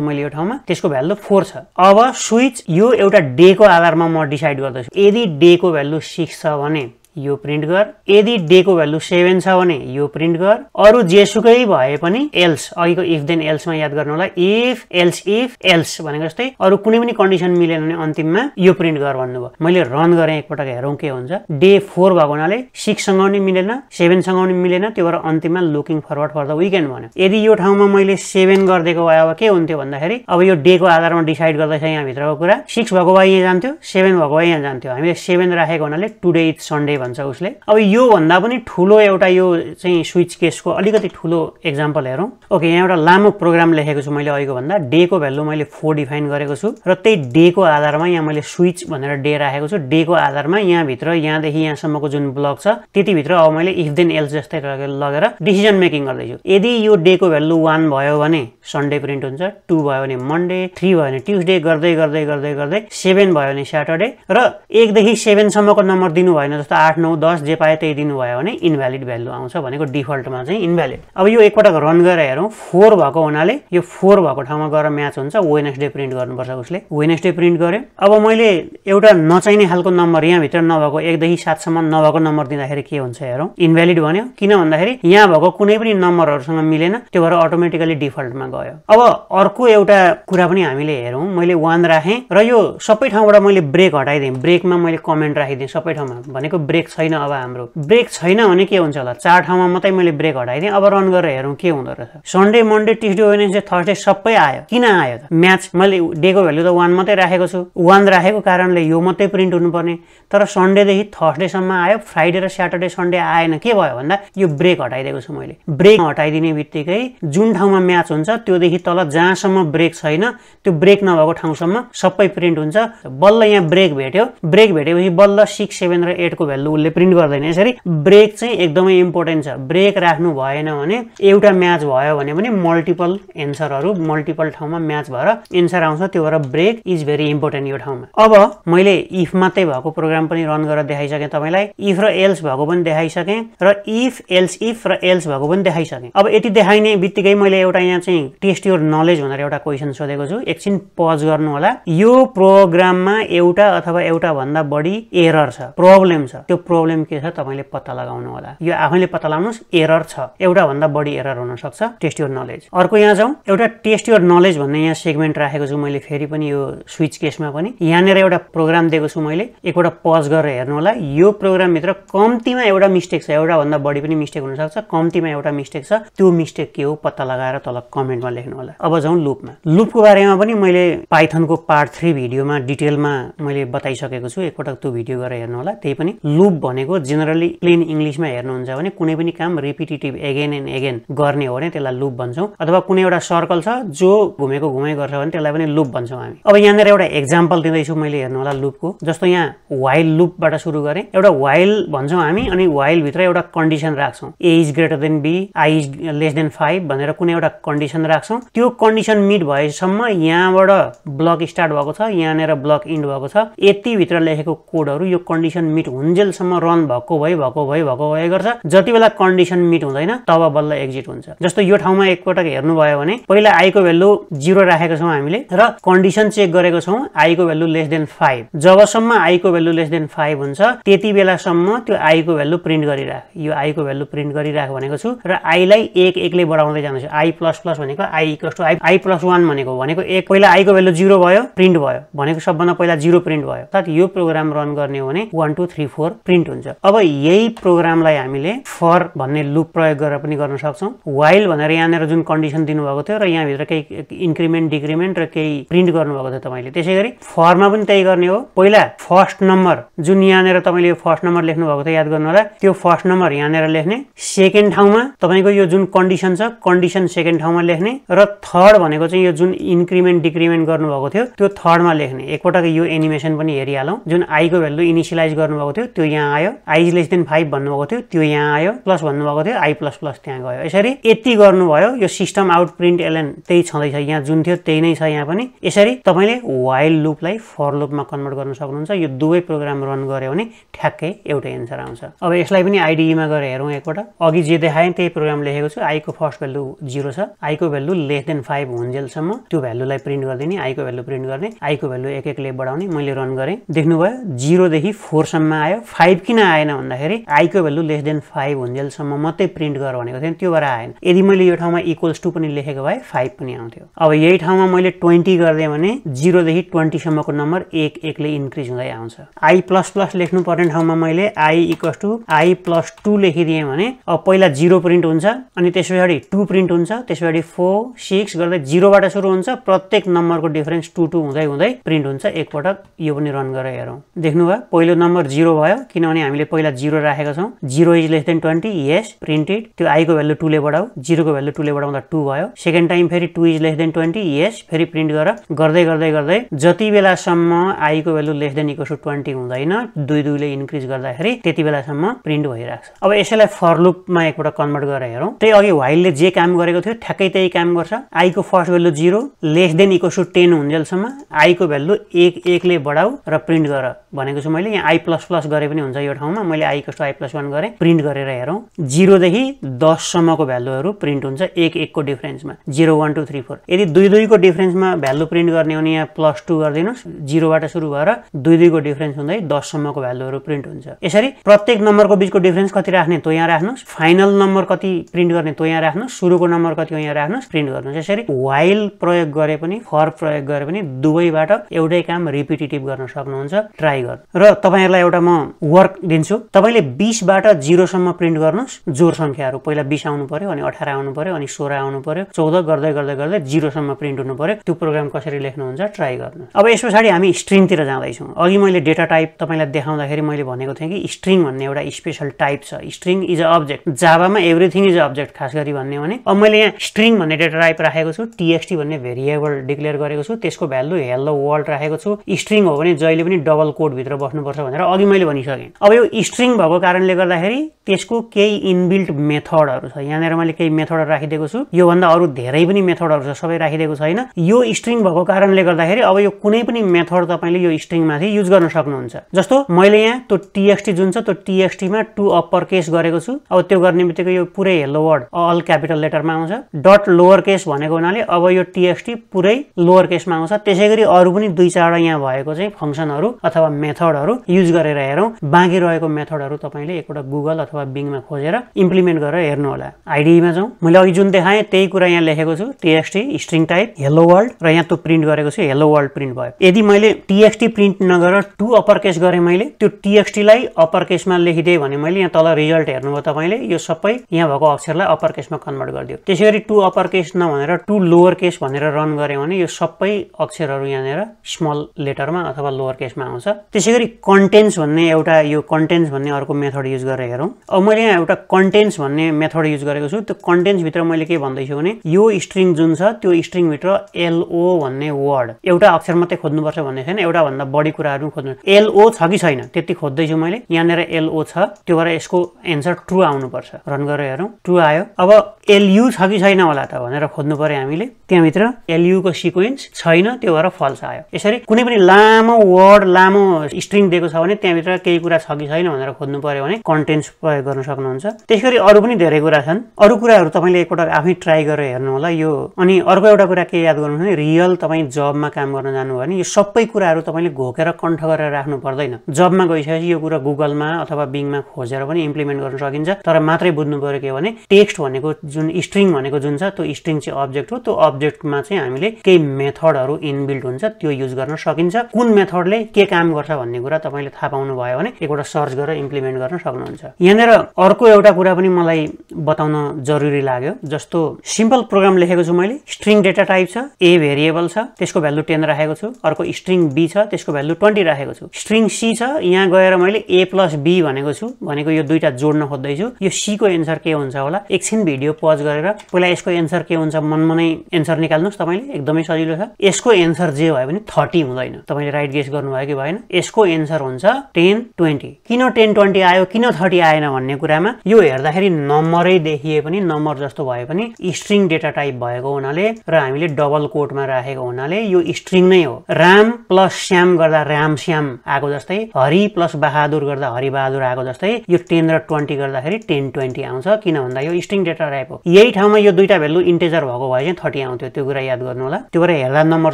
मैले यो ठाउँमा। त्यसको भ्यालु फोर छ। अब स्विच यो एउटा डेको आधारमा म डिसाइड गर्दैछु। यदि डेको भ्यालु सिक्स छ भने यो प्रिन्ट गर। यदि डेको भ्यालु सेभेन छ भने यो प्रिन्ट गर। अरू जेसुकै भए पनि एल्स अघिको इफ देन एल्समा याद गर्नु होला। इफ एल्स इफ एल्स भनेको जस्तै अरू कुनै पनि कन्डिसन मिलेन भने अन्तिममा यो प्रिन्ट गर भन्नुभयो। मैले रन गरेँ एकपटक हेरौँ के हुन्छ। डे फोर भएको हुनाले सिक्ससँग पनि मिलेन सेभेनसँग पनि मिलेन त्यो भएर अन्तिममा looking forward for the weekend भन्यो। यदि यो ठाउँमा मैले सेभेन गरिदिएको भए अब के हुन्थ्यो भन्दाखेरि अब यो डेको आधारमा डिसाइड गर्दैछ यहाँभित्रको कुरा। सिक्स भएको भए यहाँ जान्थ्यो सेभेन भएको भए यहाँ जान्थ्यो। हामीले सेभेन राखेको हुनाले टुडे इज सन्डे भन्छ उसले। अब यो भन्दा पनि ठुलो एउटा यो चाहिँ स्विच केसको अलिकति ठुलो इक्जाम्पल हेरौँ। ओके यहाँ एउटा लामो प्रोग्राम लेखेको छु मैले अहिलेको भन्दा। डेको भ्यालु मैले फोर डिफाइन गरेको छु र त्यही डेको आधारमा यहाँ मैले स्विच भनेर डे राखेको छु। डेको आधारमा यहाँभित्र यहाँदेखि यहाँसम्मको जुन ब्लक छ त्यतिभित्र अब मैले इफ देन एल्स जस्तै लगेर डिसिजन मेकिङ गर्दैछु। यदि यो डेको भ्यालु वान भयो भने सन्डे प्रिन्ट हुन्छ टू भयो भने मन्डे थ्री भयो भने ट्युसडे गर्दै गर्दै गर्दै गर्दै सेभेन भयो भने स्याटरडे र एकदेखि सेभेनसम्मको नम्बर दिनु भएन जस्तो आठ नौ दस जे पायो त्यही दिनुभयो भने इन्भ्यालिड भ्यालु आउँछ भनेको डिफल्टमा चाहिँ इन्भ्यालिड अब यो एकपटक रन गरेर हेरौँ फोर भएको हुनाले यो फोर भएको ठाउँमा गएर म्याच हुन्छ वेनेसडे प्रिन्ट गर्नुपर्छ उसले। वेनेसडे प्रिन्ट गर्यो। अब मैले एउटा नचाहिने खालको नम्बर यहाँभित्र नभएको एकदेखि सातसम्म नभएको नम्बर दिँदाखेरि के हुन्छ हेरौँ। इन्भ्यालिड भन्यो। किन भन्दाखेरि यहाँ भएको कुनै पनि नम्बरहरूसँग मिलेन त्यो भएर अटोमेटिकली डिफल्टमा गयो। अब अर्को एउटा कुरा पनि हामीले हेरौँ। मैले वान राखेँ र यो सबै ठाउँबाट मैले ब्रेक हटाइदिएँ। ब्रेकमा मैले कमेन्ट राखिदिएँ सबै ठाउँमा। भनेको ब्रेक ब्रेक छैन अब हाम्रो। ब्रेक छैन भने के हुन्छ होला? चार ठाउँमा मात्रै मैले ब्रेक हटाइदिएँ अब रन गरेर हेरौँ के हुँदो रहेछ। Sunday Monday Tuesday Wednesday Thursday सबै आयो। किन आयो त? म्याच मैले डेको भ्यालु त वान मात्रै राखेको छु। वान राखेको कारणले यो मात्रै प्रिन्ट हुनुपर्ने। तर सन्डेदेखि थर्सडेसम्म आयो। फ्राइडे र स्याटरडे सन्डे आएन। के भयो भन्दा यो ब्रेक हटाइदिएको छु मैले। ब्रेक हटाइदिने बित्तिकै जुन ठाउँमा म्याच हुन्छ त्योदेखि तल जहाँसम्म ब्रेक छैन त्यो ब्रेक नभएको ठाउँसम्म सबै प्रिन्ट हुन्छ। बल्ल यहाँ ब्रेक भेट्यो। ब्रेक भेटेपछि बल्ल सिक्स सेभेन र एटको भ्यालु उसले प्रिन्ट गर्दैन। यसरी ब्रेक चाहिँ एकदमै इम्पोर्टेन्ट छ। ब्रेक राख्नु भएन भने एउटा म्याच भयो भने पनि मल्टिपल एन्सरहरू मल्टिपल ठाउँमा म्याच भएर एन्सर आउँछ। त्यो भएर ब्रेक इज भेरी इम्पोर्टेन्ट यो ठाउँमा। अब मैले इफ मात्रै भएको प्रोग्राम पनि रन गरेर देखाइसकेँ तपाईँलाई। इफ र एल्स भएको पनि देखाइसकेँ र इफ एल्स इफ र एल्स भएको पनि देखाइसकेँ। अब यति देखाइने बित्तिकै मैले एउटा यहाँ चाहिँ टेस्ट योर नलेज भनेर एउटा क्वेसन सोधेको छु। एकछिन पज गर्नु होला यो प्रोग्राममा एउटा अथवा एउटा भन्दा बढी एरर छ प्रब्लम छ। त्यो प्रब्लम के छ तपाईँले पत्ता लगाउनु होला। यो आफैले पत्ता लगाउनुहोस् एरर छ। एउटा भन्दा बढी एरर हुन सक्छ टेस्ट योर नलेज अर्को यहाँ जाउँ। एउटा टेस्ट नलेज भन्ने यहाँ सेगमेन्ट राखेको छु मैले फेरि पनि यो स्विच केसमा पनि। यहाँनिर एउटा प्रोग्राम दिएको छु मैले एकपल्ट पज गरेर हेर्नु होला। यो प्रोग्रामभित्र कम्तीमा एउटा मिस्टेक छ। एउटा भन्दा बढी पनि मिस्टेक हुनसक्छ कम्तीमा एउटा मिस्टेक छ। त्यो मिस्टेक के हो पत्ता लगाएर तल कमेन्टमा लेख्नु होला। अब जाउँ लुपमा लुपको बारेमा पनि मैले पाइथनको पार्ट थ्री भिडियोमा डिटेलमा मैले बताइसकेको छु। एकपटक त्यो भिडियो गरेर हेर्नु होला। त्यही पनि लुप भनेको जेनरली प्लेन इङ्ग्लिसमा हेर्नुहुन्छ भने कुनै पनि काम रिपिटेटिभ एगेन एन्ड एगेन गर्ने हो भने त्यसलाई लुप भन्छौँ। अथवा कुनै एउटा सर्कल छ जो घुमेको घुमै गर्छ भने त्यसलाई पनि लुप भन्छौँ हामी। अब यहाँनिर एउटा एक्जाम्पल दिँदैछु मैले हेर्नु होला लुपको जस्तो यहाँ वाइल लुपबाट सुरु गरेँ। एउटा वाइल भन्छौँ हामी अनि वाइलभित्र एउटा कन्डिसन राख्छौँ। A is greater than B I is less than five भनेर कुनै एउटा कन्डिसन राख्छौँ। त्यो कन्डिसन मिट भएसम्म यहाँबाट ब्लक स्टार्ट भएको छ यहाँनिर ब्लक इन्ड भएको छ। यतिभित्र लेखेको कोडहरू यो कन्डिसन मिट हुन्जेलसम्म रन भएको भए भएको भए भएको भए गर्छ। जति बेला कन्डिसन मिट हुँदैन तब बल्ल एक्जिट हुन्छ। जस्तो यो ठाउँमा एकपटक हेर्नुभयो भने पहिला आईको भेल्यु जिरो राखेको छौँ हामीले र कन्डिसन चेक गरेको छौँ आईको भेल्यु लेस देन फाइभ जबसम्म आईको भेल्यु लेस देन फाइभ हुन्छ त्यति बेलासम्म त्यो आईको भेल्यु प्रिन्ट गरिराख। यो आईको भेल्यु प्रिन्ट गरिराख भनेको छु र आईलाई एक एकले बढाउँदै जानुहोस् आई प्लस प्लस भनेको I equals to I I plus one भनेको भनेको एक। पहिला आईको भेल्यु जिरो भयो प्रिन्ट भयो। भनेको सबभन्दा पहिला जिरो प्रिन्ट भयो। अर्थात् यो प्रोग्राम रन गर्ने हो भने one two three four print हुन्छ। अब यही प्रोग्रामलाई हामीले फर भन्ने लुप प्रयोग गरेर पनि गर्न सक्छौँ। वाइल भनेर यहाँनिर जुन कन्डिसन दिनुभएको थियो र यहाँभित्र केही इन्क्रिमेन्ट डिक्रिमेन्ट र केही प्रिन्ट गर्नुभएको थियो तपाईँले। त्यसै गरी फरमा पनि त्यही गर्ने हो। पहिला फर्स्ट नम्बर जुन यहाँनिर तपाईँले यो फर्स्ट नम्बर लेख्नु भएको थियो याद गर्नु होला त्यो फर्स्ट नम्बर यहाँनिर लेख्ने। सेकेन्ड ठाउँमा तपाईँको यो जुन कन्डिसन छ कन्डिसन सेकेन्ड ठाउँमा लेख्ने र थर्ड भनेको चाहिँ यो जुन इन्क्रिमेन्ट डिक्रिमेन्ट गर्नुभएको थियो त्यो थर्डमा लेख्ने। एकपटक यो एनिमेसन पनि हेरिहालौँ। जुन आईको भेल्यु इनिसियलाइज गर्नुभएको थियो त्यो यहाँ आयो। आई लेस देन फाइभ भन्नुभएको थियो। त्यो यहाँ आयो। प्लस भन्नुभएको थियो। आई प्लस प्लस त्यहाँ गयो। यसरी यति गर्नुभयो। यो सिस्टम आउट प्रिन्ट एलएन त्यही छँदैछ। यहाँ जुन थियो त्यही नै छ यहाँ पनि। यसरी तपाईँले वाइल्ड लुपलाई फर लुपमा कन्भर्ट गर्न सक्नुहुन्छ। यो दुवै प्रोग्राम रन गऱ्यो भने ठ्याक्कै एउटै एन्सर आउँछ। अब यसलाई पनि आइडिईमा गएर हेरौँ एकपल्ट। अघि जे देखाएँ त्यही प्रोग्राम लेखेको छु। आईको फर्स्ट भेल्यु जिरो छ। आईको भेल्यु लेस देन फाइभ हुन्जेलसम्म त्यो भेल्युलाई प्रिन्ट गरिदिने। आईको भेल्यु प्रिन्ट गर्ने। आईको भेल्यु एक एकले बढाउने। मैले रन गरेँ। देख्नुभयो जिरोदेखि फोरसम्म आयो। फाइभ किन आएन भन्दाखेरि आईको भेल्यु लेस देन फाइभ हुन्जेलसम्म मात्रै प्रिन्ट गर भनेको थियो। त्यो भएर आएन। यदि मैले यो ठाउँमा इक्वल्स टू पनि लेखेको भए फाइभ पनि आउँथ्यो। अब यही ठाउँमा मैले ट्वेन्टी गरिदिएँ भने जिरोदेखि ट्वेन्टीसम्मको नम्बर एक एकले इन्क्रिज हुँदै आउँछ। आई प्लस प्लस लेख्नु पर्ने ठाउँमा मैले I equals to I plus two लेखिदिएँ भने अब पहिला जिरो प्रिन्ट हुन्छ अनि त्यस पछाडि टू प्रिन्ट हुन्छ। त्यस पछाडि फोर सिक्स गर्दै जिरोबाट सुरु हुन्छ। प्रत्येक नम्बरको डिफरेन्स टू टू हुँदै हुँदै प्रिन्ट हुन्छ। एकपटक यो पनि रन गरेर हेरौँ। देख्नुभयो पहिलो नम्बर जिरो भयो किनभने हामीले पहिला जिरो राखेका छौँ। Zero is less than twenty yes printed त्यो आईको भेल्यु टूले बढाऊ। जिरोको भेल्यु टूले बढाउँदा टू भयो। सेकेन्ड टाइम फेरि two is less than twenty yes फेरि प्रिन्ट गर। गर्दै गर्दै गर्दै जति बेलासम्म आईको value less than equals to twenty हुँदैन दुई दुईले इन्क्रिज गर्दाखेरि त्यति बेलासम्म प्रिन्ट भइरहेको छ। अब यसैलाई फर लुपमा एकपल्ट कन्भर्ट गरेर हेरौँ। त्यही अघि वाइलले जे काम गरेको थियो ठ्याक्कै त्यही काम गर्छ। आईको first value zero less than equals to ten हुन्जेलसम्म आईको भेल्यु एक एकले बढाऊ र प्रिन्ट गर भनेको छु मैले। यहाँ आई प्लस प्लस गरे पनि हुन्छ यो ठाउँमा। मैले आई कस्तो आई प्लस वान गरेँ प्रिन्ट गरेर हेरौँ। जिरोदेखि दससम्मको भ्यालुहरू प्रिन्ट हुन्छ एक एकको डिफ्रेन्समा zero one two three four यदि दुई दुईको डिफ्रेन्समा भ्यालु प्रिन्ट गर्ने हो भने यहाँ प्लस टू गरिदिनुहोस्। जिरोबाट सुरु भएर दुई दुईको डिफ्रेन्स हुँदै दससम्मको भ्यालुहरू प्रिन्ट हुन्छ। यसरी प्रत्येक नम्बरको बिचको डिफ्रेन्स कति राख्ने तो यहाँ राख्नुहोस्। फाइनल नम्बर कति प्रिन्ट गर्ने तो यहाँ राख्नुहोस्। सुरुको नम्बर कति हो यहाँ राख्नुहोस् प्रिन्ट गर्नुहोस्। यसरी वाइल प्रयोग गरे पनि फर प्रयोग गरे पनि दुवैबाट एउटै काम रिपिटेटिभ गर्न सक्नुहुन्छ। ट्राई गर्नु र तपाईँहरूलाई एउटा म वर्क दिन्छु। तपाईँले बिसबाट जिरोसम्म प्रिन्ट गर्नुहोस्। जोर सङ्ख्याहरू। पहिला बिस आउनु पर्यो अनि अठार आउनु पर्यो अनि सोह्र आउनु पर्यो चौध गर्दै गर्दै गर्दै जिरोसम्म प्रिन्ट हुनु पर्यो। त्यो प्रोग्राम कसरी लेख्नुहुन्छ ट्राई गर्नु अब यस पछाडि हामी स्ट्रिङतिर जाँदैछौँ। अघि मैले डेटा टाइप तपाईँलाई देखाउँदाखेरि मैले भनेको थिएँ कि स्ट्रिङ भन्ने एउटा स्पेसल टाइप छ। स्ट्रिङ इज अ अब्जेक्ट जाबामा एभ्रिथिङ इज अ अब्जेक्ट खास गरी भन्ने भने अब मैले यहाँ स्ट्रिङ भन्ने डेटा टाइप राखेको छु टिएक्सटी भन्ने भेरिएबल डिक्लेयर गरेको छु त्यसको भ्यालु हेल्लो वर्ल्ड राखेको छु। स्ट्रिङ हो भने जहिले पनि डबल कोडभित्र बस्नुपर्छ भनेर अघि मैले भनिसकेँ अब यो स्ट्रिङ भएको कारणले गर्दाखेरि त्यसको केही इनबिल्ट मेथडहरू छ। यहाँनिर मैले केही मेथडहरू राखिदिएको छु। योभन्दा अरू धेरै पनि मेथडहरू छ सबै राखिदिएको छैन। यो स्ट्रिङ भएको कारणले गर्दाखेरि अब यो कुनै पनि मेथड तपाईँले यो स्ट्रिङमाथि युज गर्न सक्नुहुन्छ। जस्तो मैले यहाँ त्यो टिएक्सटी जुन छ त्यो टिएक्सटीमा टु अप्पर केस गरेको छु। अब त्यो गर्ने बित्तिकै यो पुरै हेलो वर्ड अल क्यापिटल लेटरमा आउँछ। डट लोवर केस भनेको हुनाले अब यो टिएक्सटी पुरै लोवर केसमा आउँछ। त्यसै गरी अरू पनि दुई चारवटा यहाँ भएको चाहिँ फङ्सनहरू अथवा मेथडहरू युज गरेर हेरौँ। बाँकी रहेको मेथडहरू तपाईँले एकपल्ट गुगल अथवा बिङमा खोजेर इम्प्लिमेन्ट गरेर हेर्नु होला। आइडिईमा जाउँ। मैले अघि जुन देखाएँ त्यही कुरा यहाँ लेखेको छु। TXT string type hello world र यहाँ त्यो प्रिन्ट गरेको छु। हेलो वर्ल्ड प्रिन्ट भयो। यदि मैले टिएक्सटी प्रिन्ट नगरेर टु अप्पर केस गरेँ मैले त्यो टिएक्सटीलाई अप्पर केसमा लेखिदिएँ भने मैले यहाँ तल रिजल्ट हेर्नुभयो तपाईँले। यो सबै यहाँ भएको अक्षरलाई अप्पर केसमा कन्भर्ट गरिदियो। त्यसै गरी टु अप्पर केस नभनेर टु लोवर केस भनेर रन गऱ्यो भने यो सबै अक्षरहरू यहाँनिर स्मल लेटरमा अथवा लोवर केसमा आउँछ। त्यसै गरी कन्टेन्स भन्ने एउटा यो कन्टेन्स भन्ने अर्को मेथड युज गरेर हेरौँ। अब मैले यहाँ एउटा कन्टेन्स भन्ने मेथड युज गरेको छु। त्यो कन्टेन्सभित्र मैले के भन्दैछु भने यो स्ट्रिङ जुन छ त्यो स्ट्रिङभित्र एलओ भन्ने वर्ड एउटा अक्षर मात्रै खोज्नुपर्छ भन्ने छैन एउटा भन्दा बढी कुराहरू खोज्नु। एलओ छ कि छैन? त्यति खोज्दैछु मैले। यहाँनिर एलओ छ। त्यो भएर यसको एन्सर ट्रु आउनुपर्छ। रन गरेर हेरौँ। ट्रु आयो। अब एलयु छ कि छैन होला त भनेर खोज्नु पर्यो हामीले। त्यहाँभित्र एलयुको सिक्वेन्स छैन त्यो भएर फल्स आयो। यसरी कुनै पनि लामो वर्ड लामो स्ट्रिङ दिएको छ भने त्यहाँभित्र केही कुरा छ कि छैन भनेर खोज्नु पर्यो भने कन्टेन्ट्स प्रयोग गर्न सक्नुहुन्छ। त्यस गरी अरू पनि धेरै कुरा छन्। अरू कुराहरू तपाईँले एकपल्ट आफै ट्राई गरेर हेर्नु होला। यो अनि अर्को एउटा कुरा के याद गर्नु भने रियल तपाईँ जबमा काम गर्न जानुभयो भने यो सबै कुराहरू तपाईँले घोकेर कण्ठ गरेर राख्नु पर्दैन। जबमा गइसकेपछि यो कुरा गुगलमा अथवा बिङमा खोजेर पनि इम्प्लिमेन्ट गर्न सकिन्छ। तर मात्रै बुझ्नु पऱ्यो के भने टेक्स्ट भनेको जुन स्ट्रिङ भनेको जुन छ त्यो स्ट्रिङ चाहिँ अब्जेक्ट हो। त्यो अब्जेक्टमा चाहिँ हामीले केही मेथडहरू इनबिल्ड हुन्छ। त्यो युज गर्न सकिन्छ। कुन मेथडले के काम गर्छ भन्ने कुरा तपाईँले थाहा पाउनु भयो भने एकवटा सर्च गरेर इम्प्लिमेन्ट गर्न सक्नुहुन्छ। यहाँनिर अर्को एउटा कुरा पनि मलाई बताउन जरुरी लाग्यो। जस्तो सिम्पल प्रोग्राम लेखेको छु मैले स्ट्रिङ डेटा टाइप छ ए भेरिएबल छ त्यसको भ्यालु टेन राखेको छु अर्को स्ट्रिङ बी छ त्यसको भ्यालु ट्वेन्टी राखेको छु। स्ट्रिङ सी छ यहाँ गएर मैले ए प्लस बी भनेको छु भनेको यो दुईवटा जोड्न खोज्दैछु। यो सीको एन्सर के हुन्छ होला? एकछिन भिडियो पज गरेर पहिला यसको एन्सर के हुन्छ? मनमनै एन्सर निकाल्नुहोस् तपाईँले एकदमै सजिलो छ। यसको एन्सर जे भयो भने थर्टी हुँदैन। तपाईँले राइट गेस गर्नुभयो कि भएन। यसको एन्सर हुन्छ टेन ट्वेन्टी किन टेन ट्वेन्टी आयो किन थर्टी आएन भन्ने कुरामा यो हेर्दाखेरि नम्बरै देखिए पनि नम्बर जस्तो भए पनि स्ट्रिङ डेटा टाइप भएको हुनाले र हामीले डबल कोटमा राखेको हुनाले यो स्ट्रिङ नै हो। राम प्लस श्याम गर्दा राम श्याम आएको जस्तै हरि प्लस बहादुर गर्दा हरिबहादुर आएको जस्तै यो टेन र ट्वेन्टी गर्दाखेरि टेन ट्वेन्टी आउँछ। किन भन्दा यो स्ट्रिङ डेटा टाइप हो। यही ठाउँमा यो दुईटा भेल्यु इन्टेजर भएको भए चाहिँ थर्टी आउँथ्यो। त्यो कुरा याद गर्नु होला त्यो भएर हेर्दा नम्बर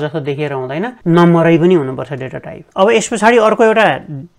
जस्तो देखिएर हुँदैन। नम्बरै पनि हुनुपर्छ डेटा टाइप अब यस पछाडि अर्को एउटा